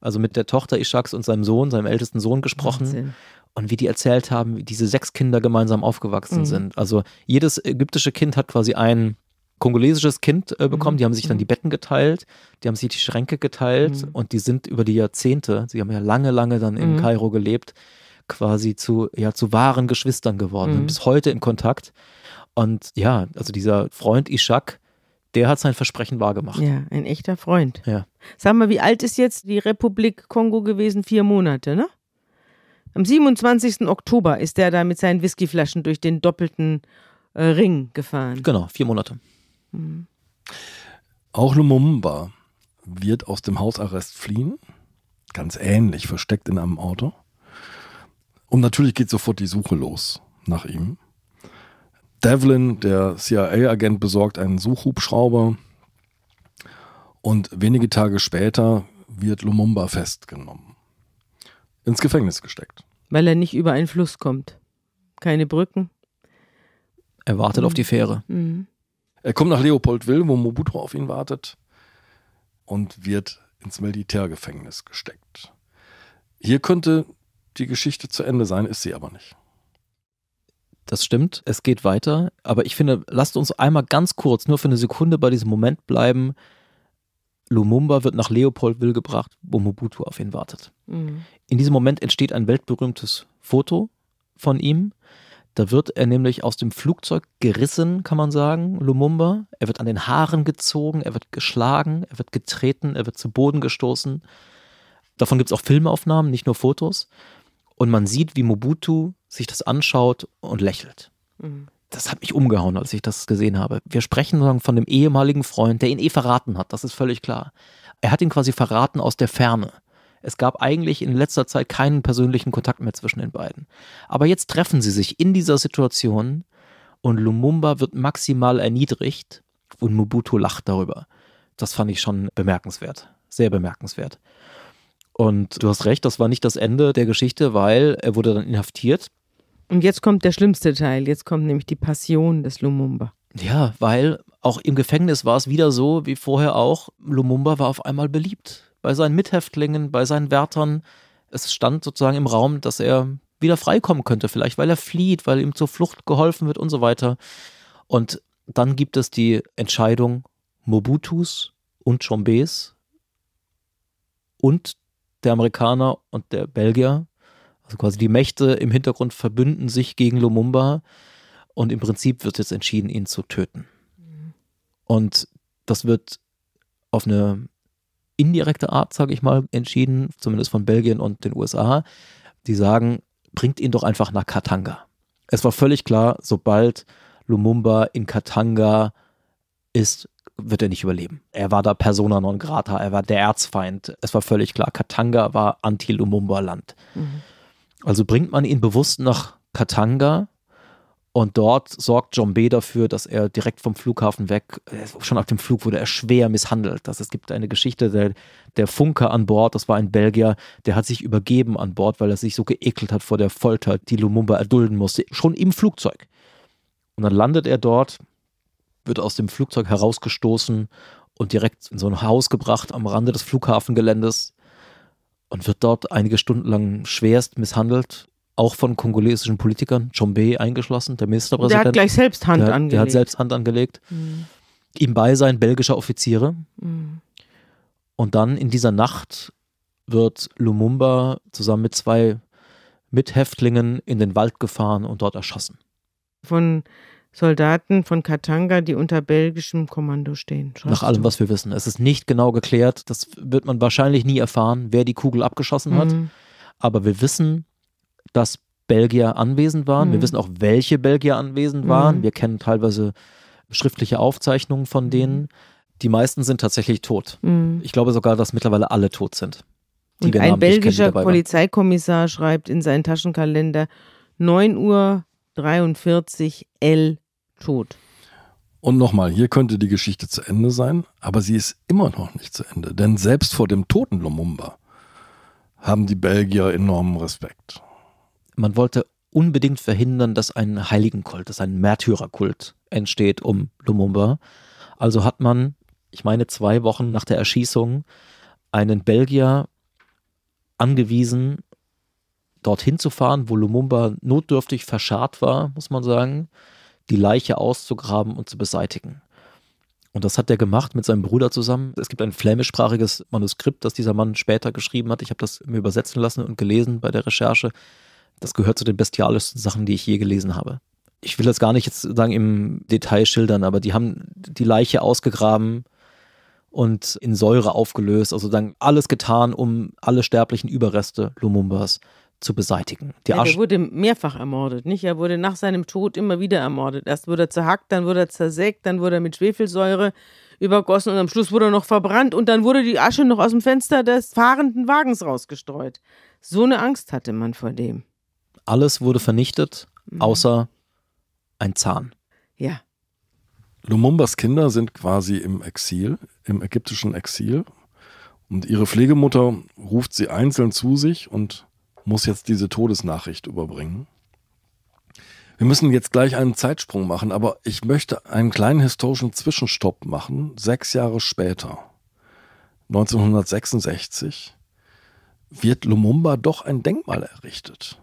also mit der Tochter Ishaks und seinem Sohn, seinem ältesten Sohn gesprochen. Wahnsinn. Und wie die erzählt haben, wie diese sechs Kinder gemeinsam aufgewachsen mhm. sind. Also jedes ägyptische Kind hat quasi einen kongolesisches Kind äh, bekommen. Mhm. Die haben sich dann die mhm. Betten geteilt, die haben sich die Schränke geteilt mhm. und die sind über die Jahrzehnte, sie haben ja lange, lange dann in mhm. Kairo gelebt, quasi zu, ja, zu wahren Geschwistern geworden, mhm. bis heute in Kontakt. Und ja, also dieser Freund Ishak, der hat sein Versprechen wahrgemacht. Ja, ein echter Freund. Ja. Sag mal, wie alt ist jetzt die Republik Kongo gewesen? Vier Monate, ne? Am 27. Oktober ist er da mit seinen Whiskyflaschen durch den doppelten äh, Ring gefahren. Genau, vier Monate. Mhm. Auch Lumumba wird aus dem Hausarrest fliehen. Ganz ähnlich, versteckt in einem Auto. Und natürlich geht sofort die Suche los nach ihm. Devlin, der CIA-Agent, besorgt einen Suchhubschrauber. Und wenige Tage später wird Lumumba festgenommen. Ins Gefängnis gesteckt. Weil er nicht über einen Fluss kommt. Keine Brücken. Er wartet mhm. auf die Fähre. Mhm. Er kommt nach Leopoldville, wo Mobutu auf ihn wartet und wird ins Militärgefängnis gesteckt. Hier könnte die Geschichte zu Ende sein, ist sie aber nicht. Das stimmt, es geht weiter, aber ich finde, lasst uns einmal ganz kurz, nur für eine Sekunde bei diesem Moment bleiben. Lumumba wird nach Leopoldville gebracht, wo Mobutu auf ihn wartet. Mhm. In diesem Moment entsteht ein weltberühmtes Foto von ihm. Da wird er nämlich aus dem Flugzeug gerissen, kann man sagen, Lumumba. Er wird an den Haaren gezogen, er wird geschlagen, er wird getreten, er wird zu Boden gestoßen. Davon gibt es auch Filmaufnahmen, nicht nur Fotos. Und man sieht, wie Mobutu sich das anschaut und lächelt. Mhm. Das hat mich umgehauen, als ich das gesehen habe. Wir sprechen von dem ehemaligen Freund, der ihn eh verraten hat, das ist völlig klar. Er hat ihn quasi verraten aus der Ferne. Es gab eigentlich in letzter Zeit keinen persönlichen Kontakt mehr zwischen den beiden. Aber jetzt treffen sie sich in dieser Situation und Lumumba wird maximal erniedrigt und Mobutu lacht darüber. Das fand ich schon bemerkenswert, sehr bemerkenswert. Und du hast recht, das war nicht das Ende der Geschichte, weil er wurde dann inhaftiert. Und jetzt kommt der schlimmste Teil. Jetzt kommt nämlich die Passion des Lumumba. Ja, weil auch im Gefängnis war es wieder so wie vorher auch. Lumumba war auf einmal beliebt bei seinen Mithäftlingen, bei seinen Wärtern. Es stand sozusagen im Raum, dass er wieder freikommen könnte, vielleicht weil er flieht, weil ihm zur Flucht geholfen wird und so weiter. Und dann gibt es die Entscheidung Mobutus und Chombes und der Amerikaner und der Belgier, also quasi die Mächte im Hintergrund verbünden sich gegen Lumumba und im Prinzip wird jetzt entschieden, ihn zu töten. Und das wird auf eine indirekte Art, sage ich mal, entschieden, zumindest von Belgien und den USA. Die sagen, bringt ihn doch einfach nach Katanga. Es war völlig klar, sobald Lumumba in Katanga ist, wird er nicht überleben. Er war da persona non grata, er war der Erzfeind. Es war völlig klar, Katanga war Anti-Lumumba-Land. Mhm. Also bringt man ihn bewusst nach Katanga und dort sorgt John B. dafür, dass er direkt vom Flughafen weg, äh, schon auf dem Flug wurde er schwer misshandelt. Das, es gibt eine Geschichte, der, der Funker an Bord, das war ein Belgier, der hat sich übergeben an Bord, weil er sich so geekelt hat vor der Folter, die Lumumba erdulden musste, schon im Flugzeug. Und dann landet er dort, wird aus dem Flugzeug herausgestoßen und direkt in so ein Haus gebracht am Rande des Flughafengeländes und wird dort einige Stunden lang schwerst misshandelt, auch von kongolesischen Politikern, Chombe eingeschlossen, der Der Ministerpräsident. hat gleich selbst Hand der, angelegt. der hat selbst Hand angelegt. Mhm. Im Beisein belgischer Offiziere. Mhm. Und dann in dieser Nacht wird Lumumba zusammen mit zwei Mithäftlingen in den Wald gefahren und dort erschossen. Von Soldaten von Katanga, die unter belgischem Kommando stehen. Nach allem, du. was wir wissen. Es ist nicht genau geklärt. Das wird man wahrscheinlich nie erfahren, wer die Kugel abgeschossen hat. Mhm. Aber wir wissen, dass Belgier anwesend waren. Wir Mhm. wissen auch, welche Belgier anwesend waren. Mhm. Wir kennen teilweise schriftliche Aufzeichnungen von denen. Die meisten sind tatsächlich tot. Mhm. Ich glaube sogar, dass mittlerweile alle tot sind. die Und wir ein namentlich kennen, die belgischer dabei waren. Polizeikommissar schreibt in seinen Taschenkalender 9 Uhr 43 L tot. Und nochmal, hier könnte die Geschichte zu Ende sein, aber sie ist immer noch nicht zu Ende. Denn selbst vor dem toten Lumumba haben die Belgier enormen Respekt. Man wollte unbedingt verhindern, dass ein Heiligenkult, dass ein Märtyrerkult entsteht um Lumumba. Also hat man, ich meine zwei Wochen nach der Erschießung, einen Belgier angewiesen, dorthin zu fahren, wo Lumumba notdürftig verscharrt war, muss man sagen, die Leiche auszugraben und zu beseitigen. Und das hat er gemacht mit seinem Bruder zusammen. Es gibt ein flämischsprachiges Manuskript, das dieser Mann später geschrieben hat. Ich habe das mir übersetzen lassen und gelesen bei der Recherche. Das gehört zu den bestialischsten Sachen, die ich je gelesen habe. Ich will das gar nicht jetzt sagen im Detail schildern, aber die haben die Leiche ausgegraben und in Säure aufgelöst, also dann alles getan, um alle sterblichen Überreste Lumumbas zu beseitigen. Die Ja, Asche, wurde mehrfach ermordet, nicht? Er wurde nach seinem Tod immer wieder ermordet. Erst wurde er zerhackt, dann wurde er zersägt, dann wurde er mit Schwefelsäure übergossen und am Schluss wurde er noch verbrannt und dann wurde die Asche noch aus dem Fenster des fahrenden Wagens rausgestreut. So eine Angst hatte man vor dem. Alles wurde vernichtet, Mhm. außer ein Zahn. Ja. Lumumbas Kinder sind quasi im Exil, im ägyptischen Exil. Und ihre Pflegemutter ruft sie einzeln zu sich und muss jetzt diese Todesnachricht überbringen. Wir müssen jetzt gleich einen Zeitsprung machen, aber ich möchte einen kleinen historischen Zwischenstopp machen. Sechs Jahre später, 1966, wird Lumumba doch ein Denkmal errichtet.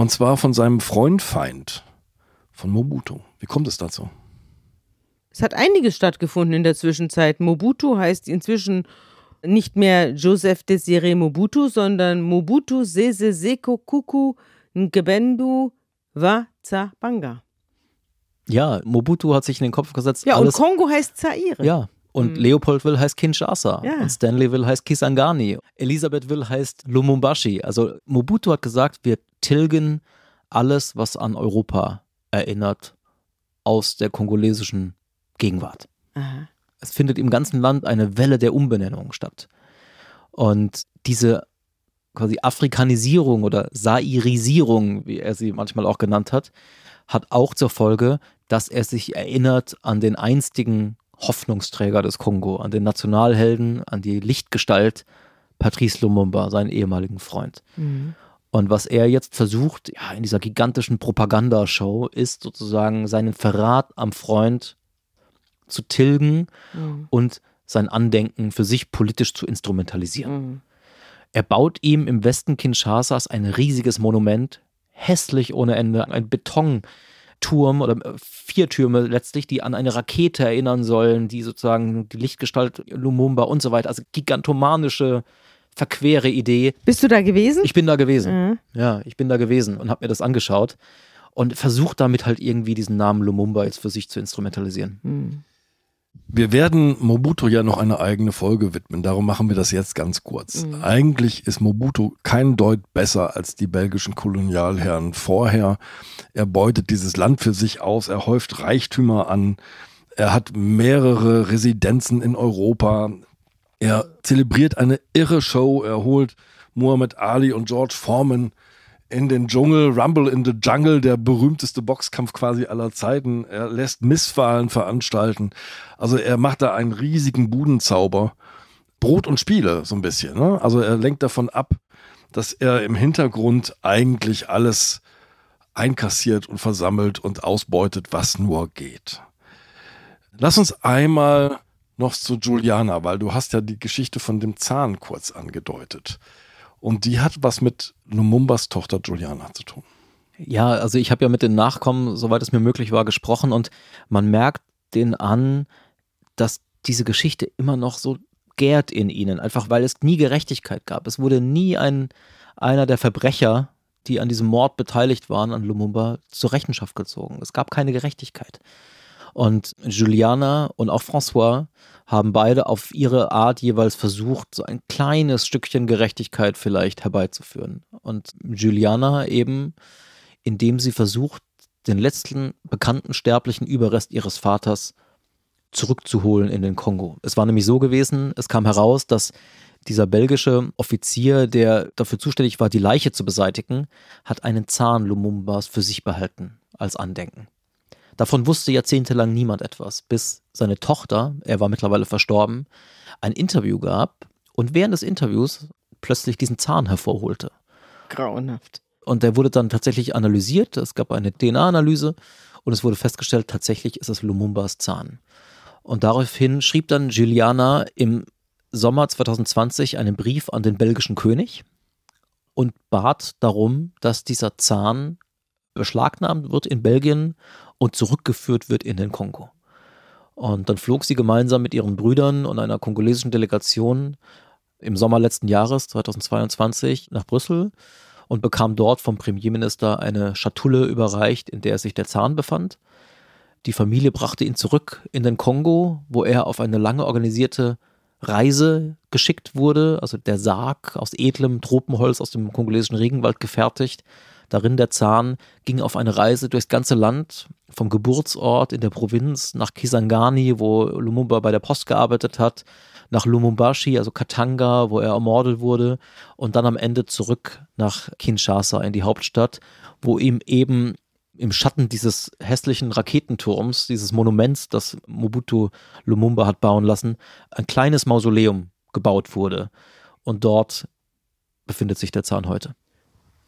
Und zwar von seinem Freund-Feind, von Mobutu. Wie kommt es dazu? Es hat einiges stattgefunden in der Zwischenzeit. Mobutu heißt inzwischen nicht mehr Joseph Desiré Mobutu, sondern Mobutu Sese Seko Kuku Ngebendu Wazabanga. Ja, Mobutu hat sich in den Kopf gesetzt. Ja, alles, und Kongo heißt Zaire. Ja, und Mhm. Leopoldville heißt Kinshasa. Ja. Und Stanleyville heißt Kisangani. Elisabethville heißt Lumumbashi. Also Mobutu hat gesagt, wir tilgen alles, was an Europa erinnert, aus der kongolesischen Gegenwart. Aha. Es findet im ganzen Land eine Welle der Umbenennung statt. Und diese quasi Afrikanisierung oder Sairisierung, wie er sie manchmal auch genannt hat, hat auch zur Folge, dass er sich erinnert an den einstigen Hoffnungsträger des Kongo, an den Nationalhelden, an die Lichtgestalt Patrice Lumumba, seinen ehemaligen Freund. Mhm. Und was er jetzt versucht, ja, in dieser gigantischen Propagandashow, ist sozusagen seinen Verrat am Freund zu tilgen Mhm. und sein Andenken für sich politisch zu instrumentalisieren. Mhm. Er baut ihm im Westen Kinshasas ein riesiges Monument, hässlich ohne Ende, ein Betonturm oder äh, vier Türme letztlich, die an eine Rakete erinnern sollen, die sozusagen die Lichtgestalt Lumumba und so weiter, also gigantomanische, verquere Idee. Bist du da gewesen? Ich bin da gewesen. Mhm. Ja, ich bin da gewesen und habe mir das angeschaut und versucht damit halt irgendwie diesen Namen Lumumba jetzt für sich zu instrumentalisieren. Mhm. Wir werden Mobutu ja noch eine eigene Folge widmen, darum machen wir das jetzt ganz kurz. Mhm. Eigentlich ist Mobutu kein Deut besser als die belgischen Kolonialherren vorher. Er beutet dieses Land für sich aus, er häuft Reichtümer an, er hat mehrere Residenzen in Europa, er zelebriert eine irre Show, er holt Muhammad Ali und George Foreman in den Dschungel, Rumble in the Jungle, der berühmteste Boxkampf quasi aller Zeiten. Er lässt Misswahlen veranstalten. Also er macht da einen riesigen Budenzauber. Brot und Spiele so ein bisschen. Ne? Also er lenkt davon ab, dass er im Hintergrund eigentlich alles einkassiert und versammelt und ausbeutet, was nur geht. Lass uns einmal noch zu Juliana, weil du hast ja die Geschichte von dem Zahn kurz angedeutet. Und die hat was mit Lumumbas Tochter Juliana zu tun. Ja, also ich habe ja mit den Nachkommen, soweit es mir möglich war, gesprochen und man merkt denen an, dass diese Geschichte immer noch so gärt in ihnen, einfach weil es nie Gerechtigkeit gab. Es wurde nie ein, einer der Verbrecher, die an diesem Mord beteiligt waren, an Lumumba, zur Rechenschaft gezogen. Es gab keine Gerechtigkeit. Und Juliana und auch François haben beide auf ihre Art jeweils versucht, so ein kleines Stückchen Gerechtigkeit vielleicht herbeizuführen. Und Juliana eben, indem sie versucht, den letzten bekannten sterblichen Überrest ihres Vaters zurückzuholen in den Kongo. Es war nämlich so gewesen, es kam heraus, dass dieser belgische Offizier, der dafür zuständig war, die Leiche zu beseitigen, hat einen Zahn Lumumbas für sich behalten als Andenken. Davon wusste jahrzehntelang niemand etwas, bis seine Tochter, er war mittlerweile verstorben, ein Interview gab und während des Interviews plötzlich diesen Zahn hervorholte. Grauenhaft. Und der wurde dann tatsächlich analysiert. Es gab eine DNA-Analyse und es wurde festgestellt, tatsächlich ist es Lumumbas Zahn. Und daraufhin schrieb dann Juliana im Sommer 2020 einen Brief an den belgischen König und bat darum, dass dieser Zahn beschlagnahmt wird in Belgien und zurückgeführt wird in den Kongo. Und dann flog sie gemeinsam mit ihren Brüdern und einer kongolesischen Delegation im Sommer letzten Jahres, 2022, nach Brüssel und bekam dort vom Premierminister eine Schatulle überreicht, in der sich der Zahn befand. Die Familie brachte ihn zurück in den Kongo, wo er auf eine lange organisierte Reise geschickt wurde, also der Sarg aus edlem Tropenholz aus dem kongolesischen Regenwald gefertigt. Darin der Zahn ging auf eine Reise durchs ganze Land, vom Geburtsort in der Provinz nach Kisangani, wo Lumumba bei der Post gearbeitet hat, nach Lumumbashi, also Katanga, wo er ermordet wurde, und dann am Ende zurück nach Kinshasa in die Hauptstadt, wo ihm eben im Schatten dieses hässlichen Raketenturms, dieses Monuments, das Mobutu Lumumba hat bauen lassen, ein kleines Mausoleum gebaut wurde. Und dort befindet sich der Zahn heute.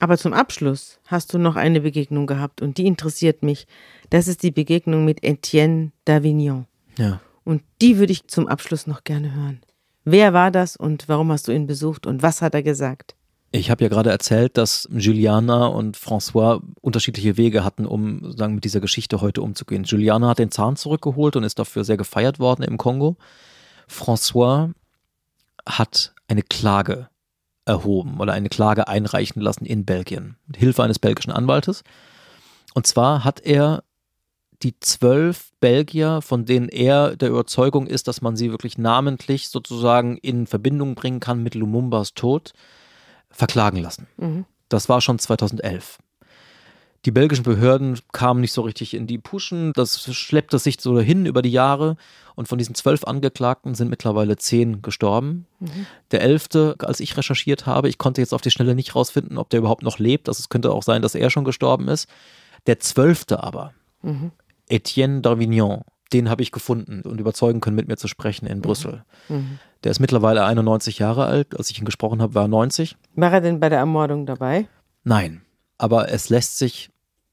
Aber zum Abschluss hast du noch eine Begegnung gehabt und die interessiert mich. Das ist die Begegnung mit Etienne d'Avignon. Ja. Und die würde ich zum Abschluss noch gerne hören. Wer war das und warum hast du ihn besucht und was hat er gesagt? Ich habe ja gerade erzählt, dass Juliana und François unterschiedliche Wege hatten, um sozusagen mit dieser Geschichte heute umzugehen. Juliana hat den Zahn zurückgeholt und ist dafür sehr gefeiert worden im Kongo. François hat eine Klage erhoben oder eine Klage einreichen lassen in Belgien mit Hilfe eines belgischen Anwaltes. Und zwar hat er die zwölf Belgier, von denen er der Überzeugung ist, dass man sie wirklich namentlich sozusagen in Verbindung bringen kann mit Lumumbas Tod, verklagen lassen. Mhm. Das war schon 2011. Die belgischen Behörden kamen nicht so richtig in die Puschen. Das schleppte sich so hin über die Jahre. Und von diesen zwölf Angeklagten sind mittlerweile zehn gestorben. Mhm. Der elfte, als ich recherchiert habe, ich konnte jetzt auf die Schnelle nicht rausfinden, ob der überhaupt noch lebt. Also es könnte auch sein, dass er schon gestorben ist. Der zwölfte aber, mhm. Etienne d'Arvignon, den habe ich gefunden und überzeugen können, mit mir zu sprechen in Brüssel. Mhm. Der ist mittlerweile 91 Jahre alt. Als ich ihn gesprochen habe, war er 90. War er denn bei der Ermordung dabei? Nein. Aber es lässt sich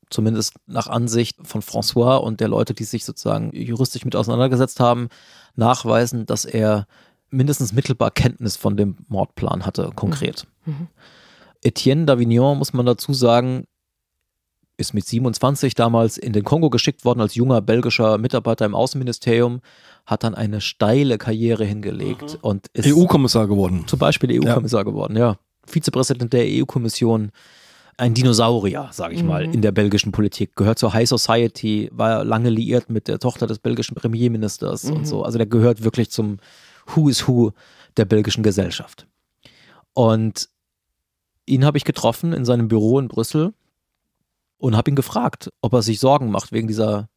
zumindest nach Ansicht von François und der Leute, die sich sozusagen juristisch mit auseinandergesetzt haben, nachweisen, dass er mindestens mittelbar Kenntnis von dem Mordplan hatte, konkret. Mhm. Mhm. Etienne d'Avignon, muss man dazu sagen, ist mit 27 damals in den Kongo geschickt worden als junger belgischer Mitarbeiter im Außenministerium, hat dann eine steile Karriere hingelegt mhm. und ist EU-Kommissar geworden. Zum Beispiel EU-Kommissar ja. geworden, ja. Vizepräsident der EU-Kommission, ein Dinosaurier, sage ich mhm. mal, in der belgischen Politik, gehört zur High Society, war lange liiert mit der Tochter des belgischen Premierministers mhm. und so. Also der gehört wirklich zum Who is Who der belgischen Gesellschaft. Und ihn habe ich getroffen in seinem Büro in Brüssel und habe ihn gefragt, ob er sich Sorgen macht wegen dieser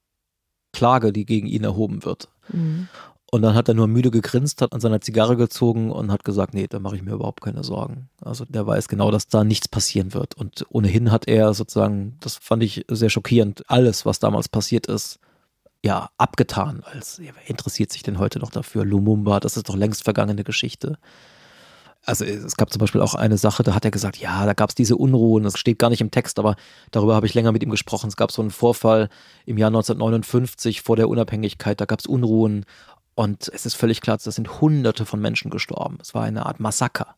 Klage, die gegen ihn erhoben wird. Mhm. Und dann hat er nur müde gegrinst, hat an seiner Zigarre gezogen und hat gesagt, nee, da mache ich mir überhaupt keine Sorgen. Also der weiß genau, dass da nichts passieren wird. Und ohnehin hat er sozusagen, das fand ich sehr schockierend, alles, was damals passiert ist, ja, abgetan. Als wer interessiert sich denn heute noch dafür? Lumumba, das ist doch längst vergangene Geschichte also es gab zum Beispiel auch eine Sache, da hat er gesagt, ja, da gab es diese Unruhen, das steht gar nicht im Text, aber darüber habe ich länger mit ihm gesprochen. Es gab so einen Vorfall im Jahr 1959 vor der Unabhängigkeit, da gab es Unruhen und es ist völlig klar, da sind hunderte von Menschen gestorben. Es war eine Art Massaker.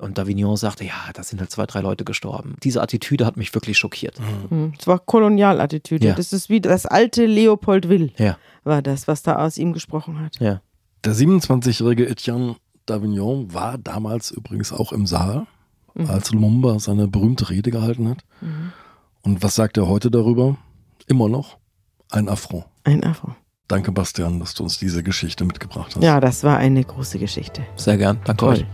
Und Davignon sagte, ja, da sind halt zwei, drei Leute gestorben. Diese Attitüde hat mich wirklich schockiert. Mhm. Es war Kolonialattitüde. Ja. Das ist wie das alte Leopold Will, ja. war das, was da aus ihm gesprochen hat. Ja. Der 27-jährige Etienne d'Avignon war damals übrigens auch im Saal, mhm. als Lumumba seine berühmte Rede gehalten hat. Mhm. Und was sagt er heute darüber? Immer noch ein Affront. Ein Affront. Danke, Bastian, dass du uns diese Geschichte mitgebracht hast. Ja, das war eine große Geschichte. Sehr gern. Danke Toll. euch.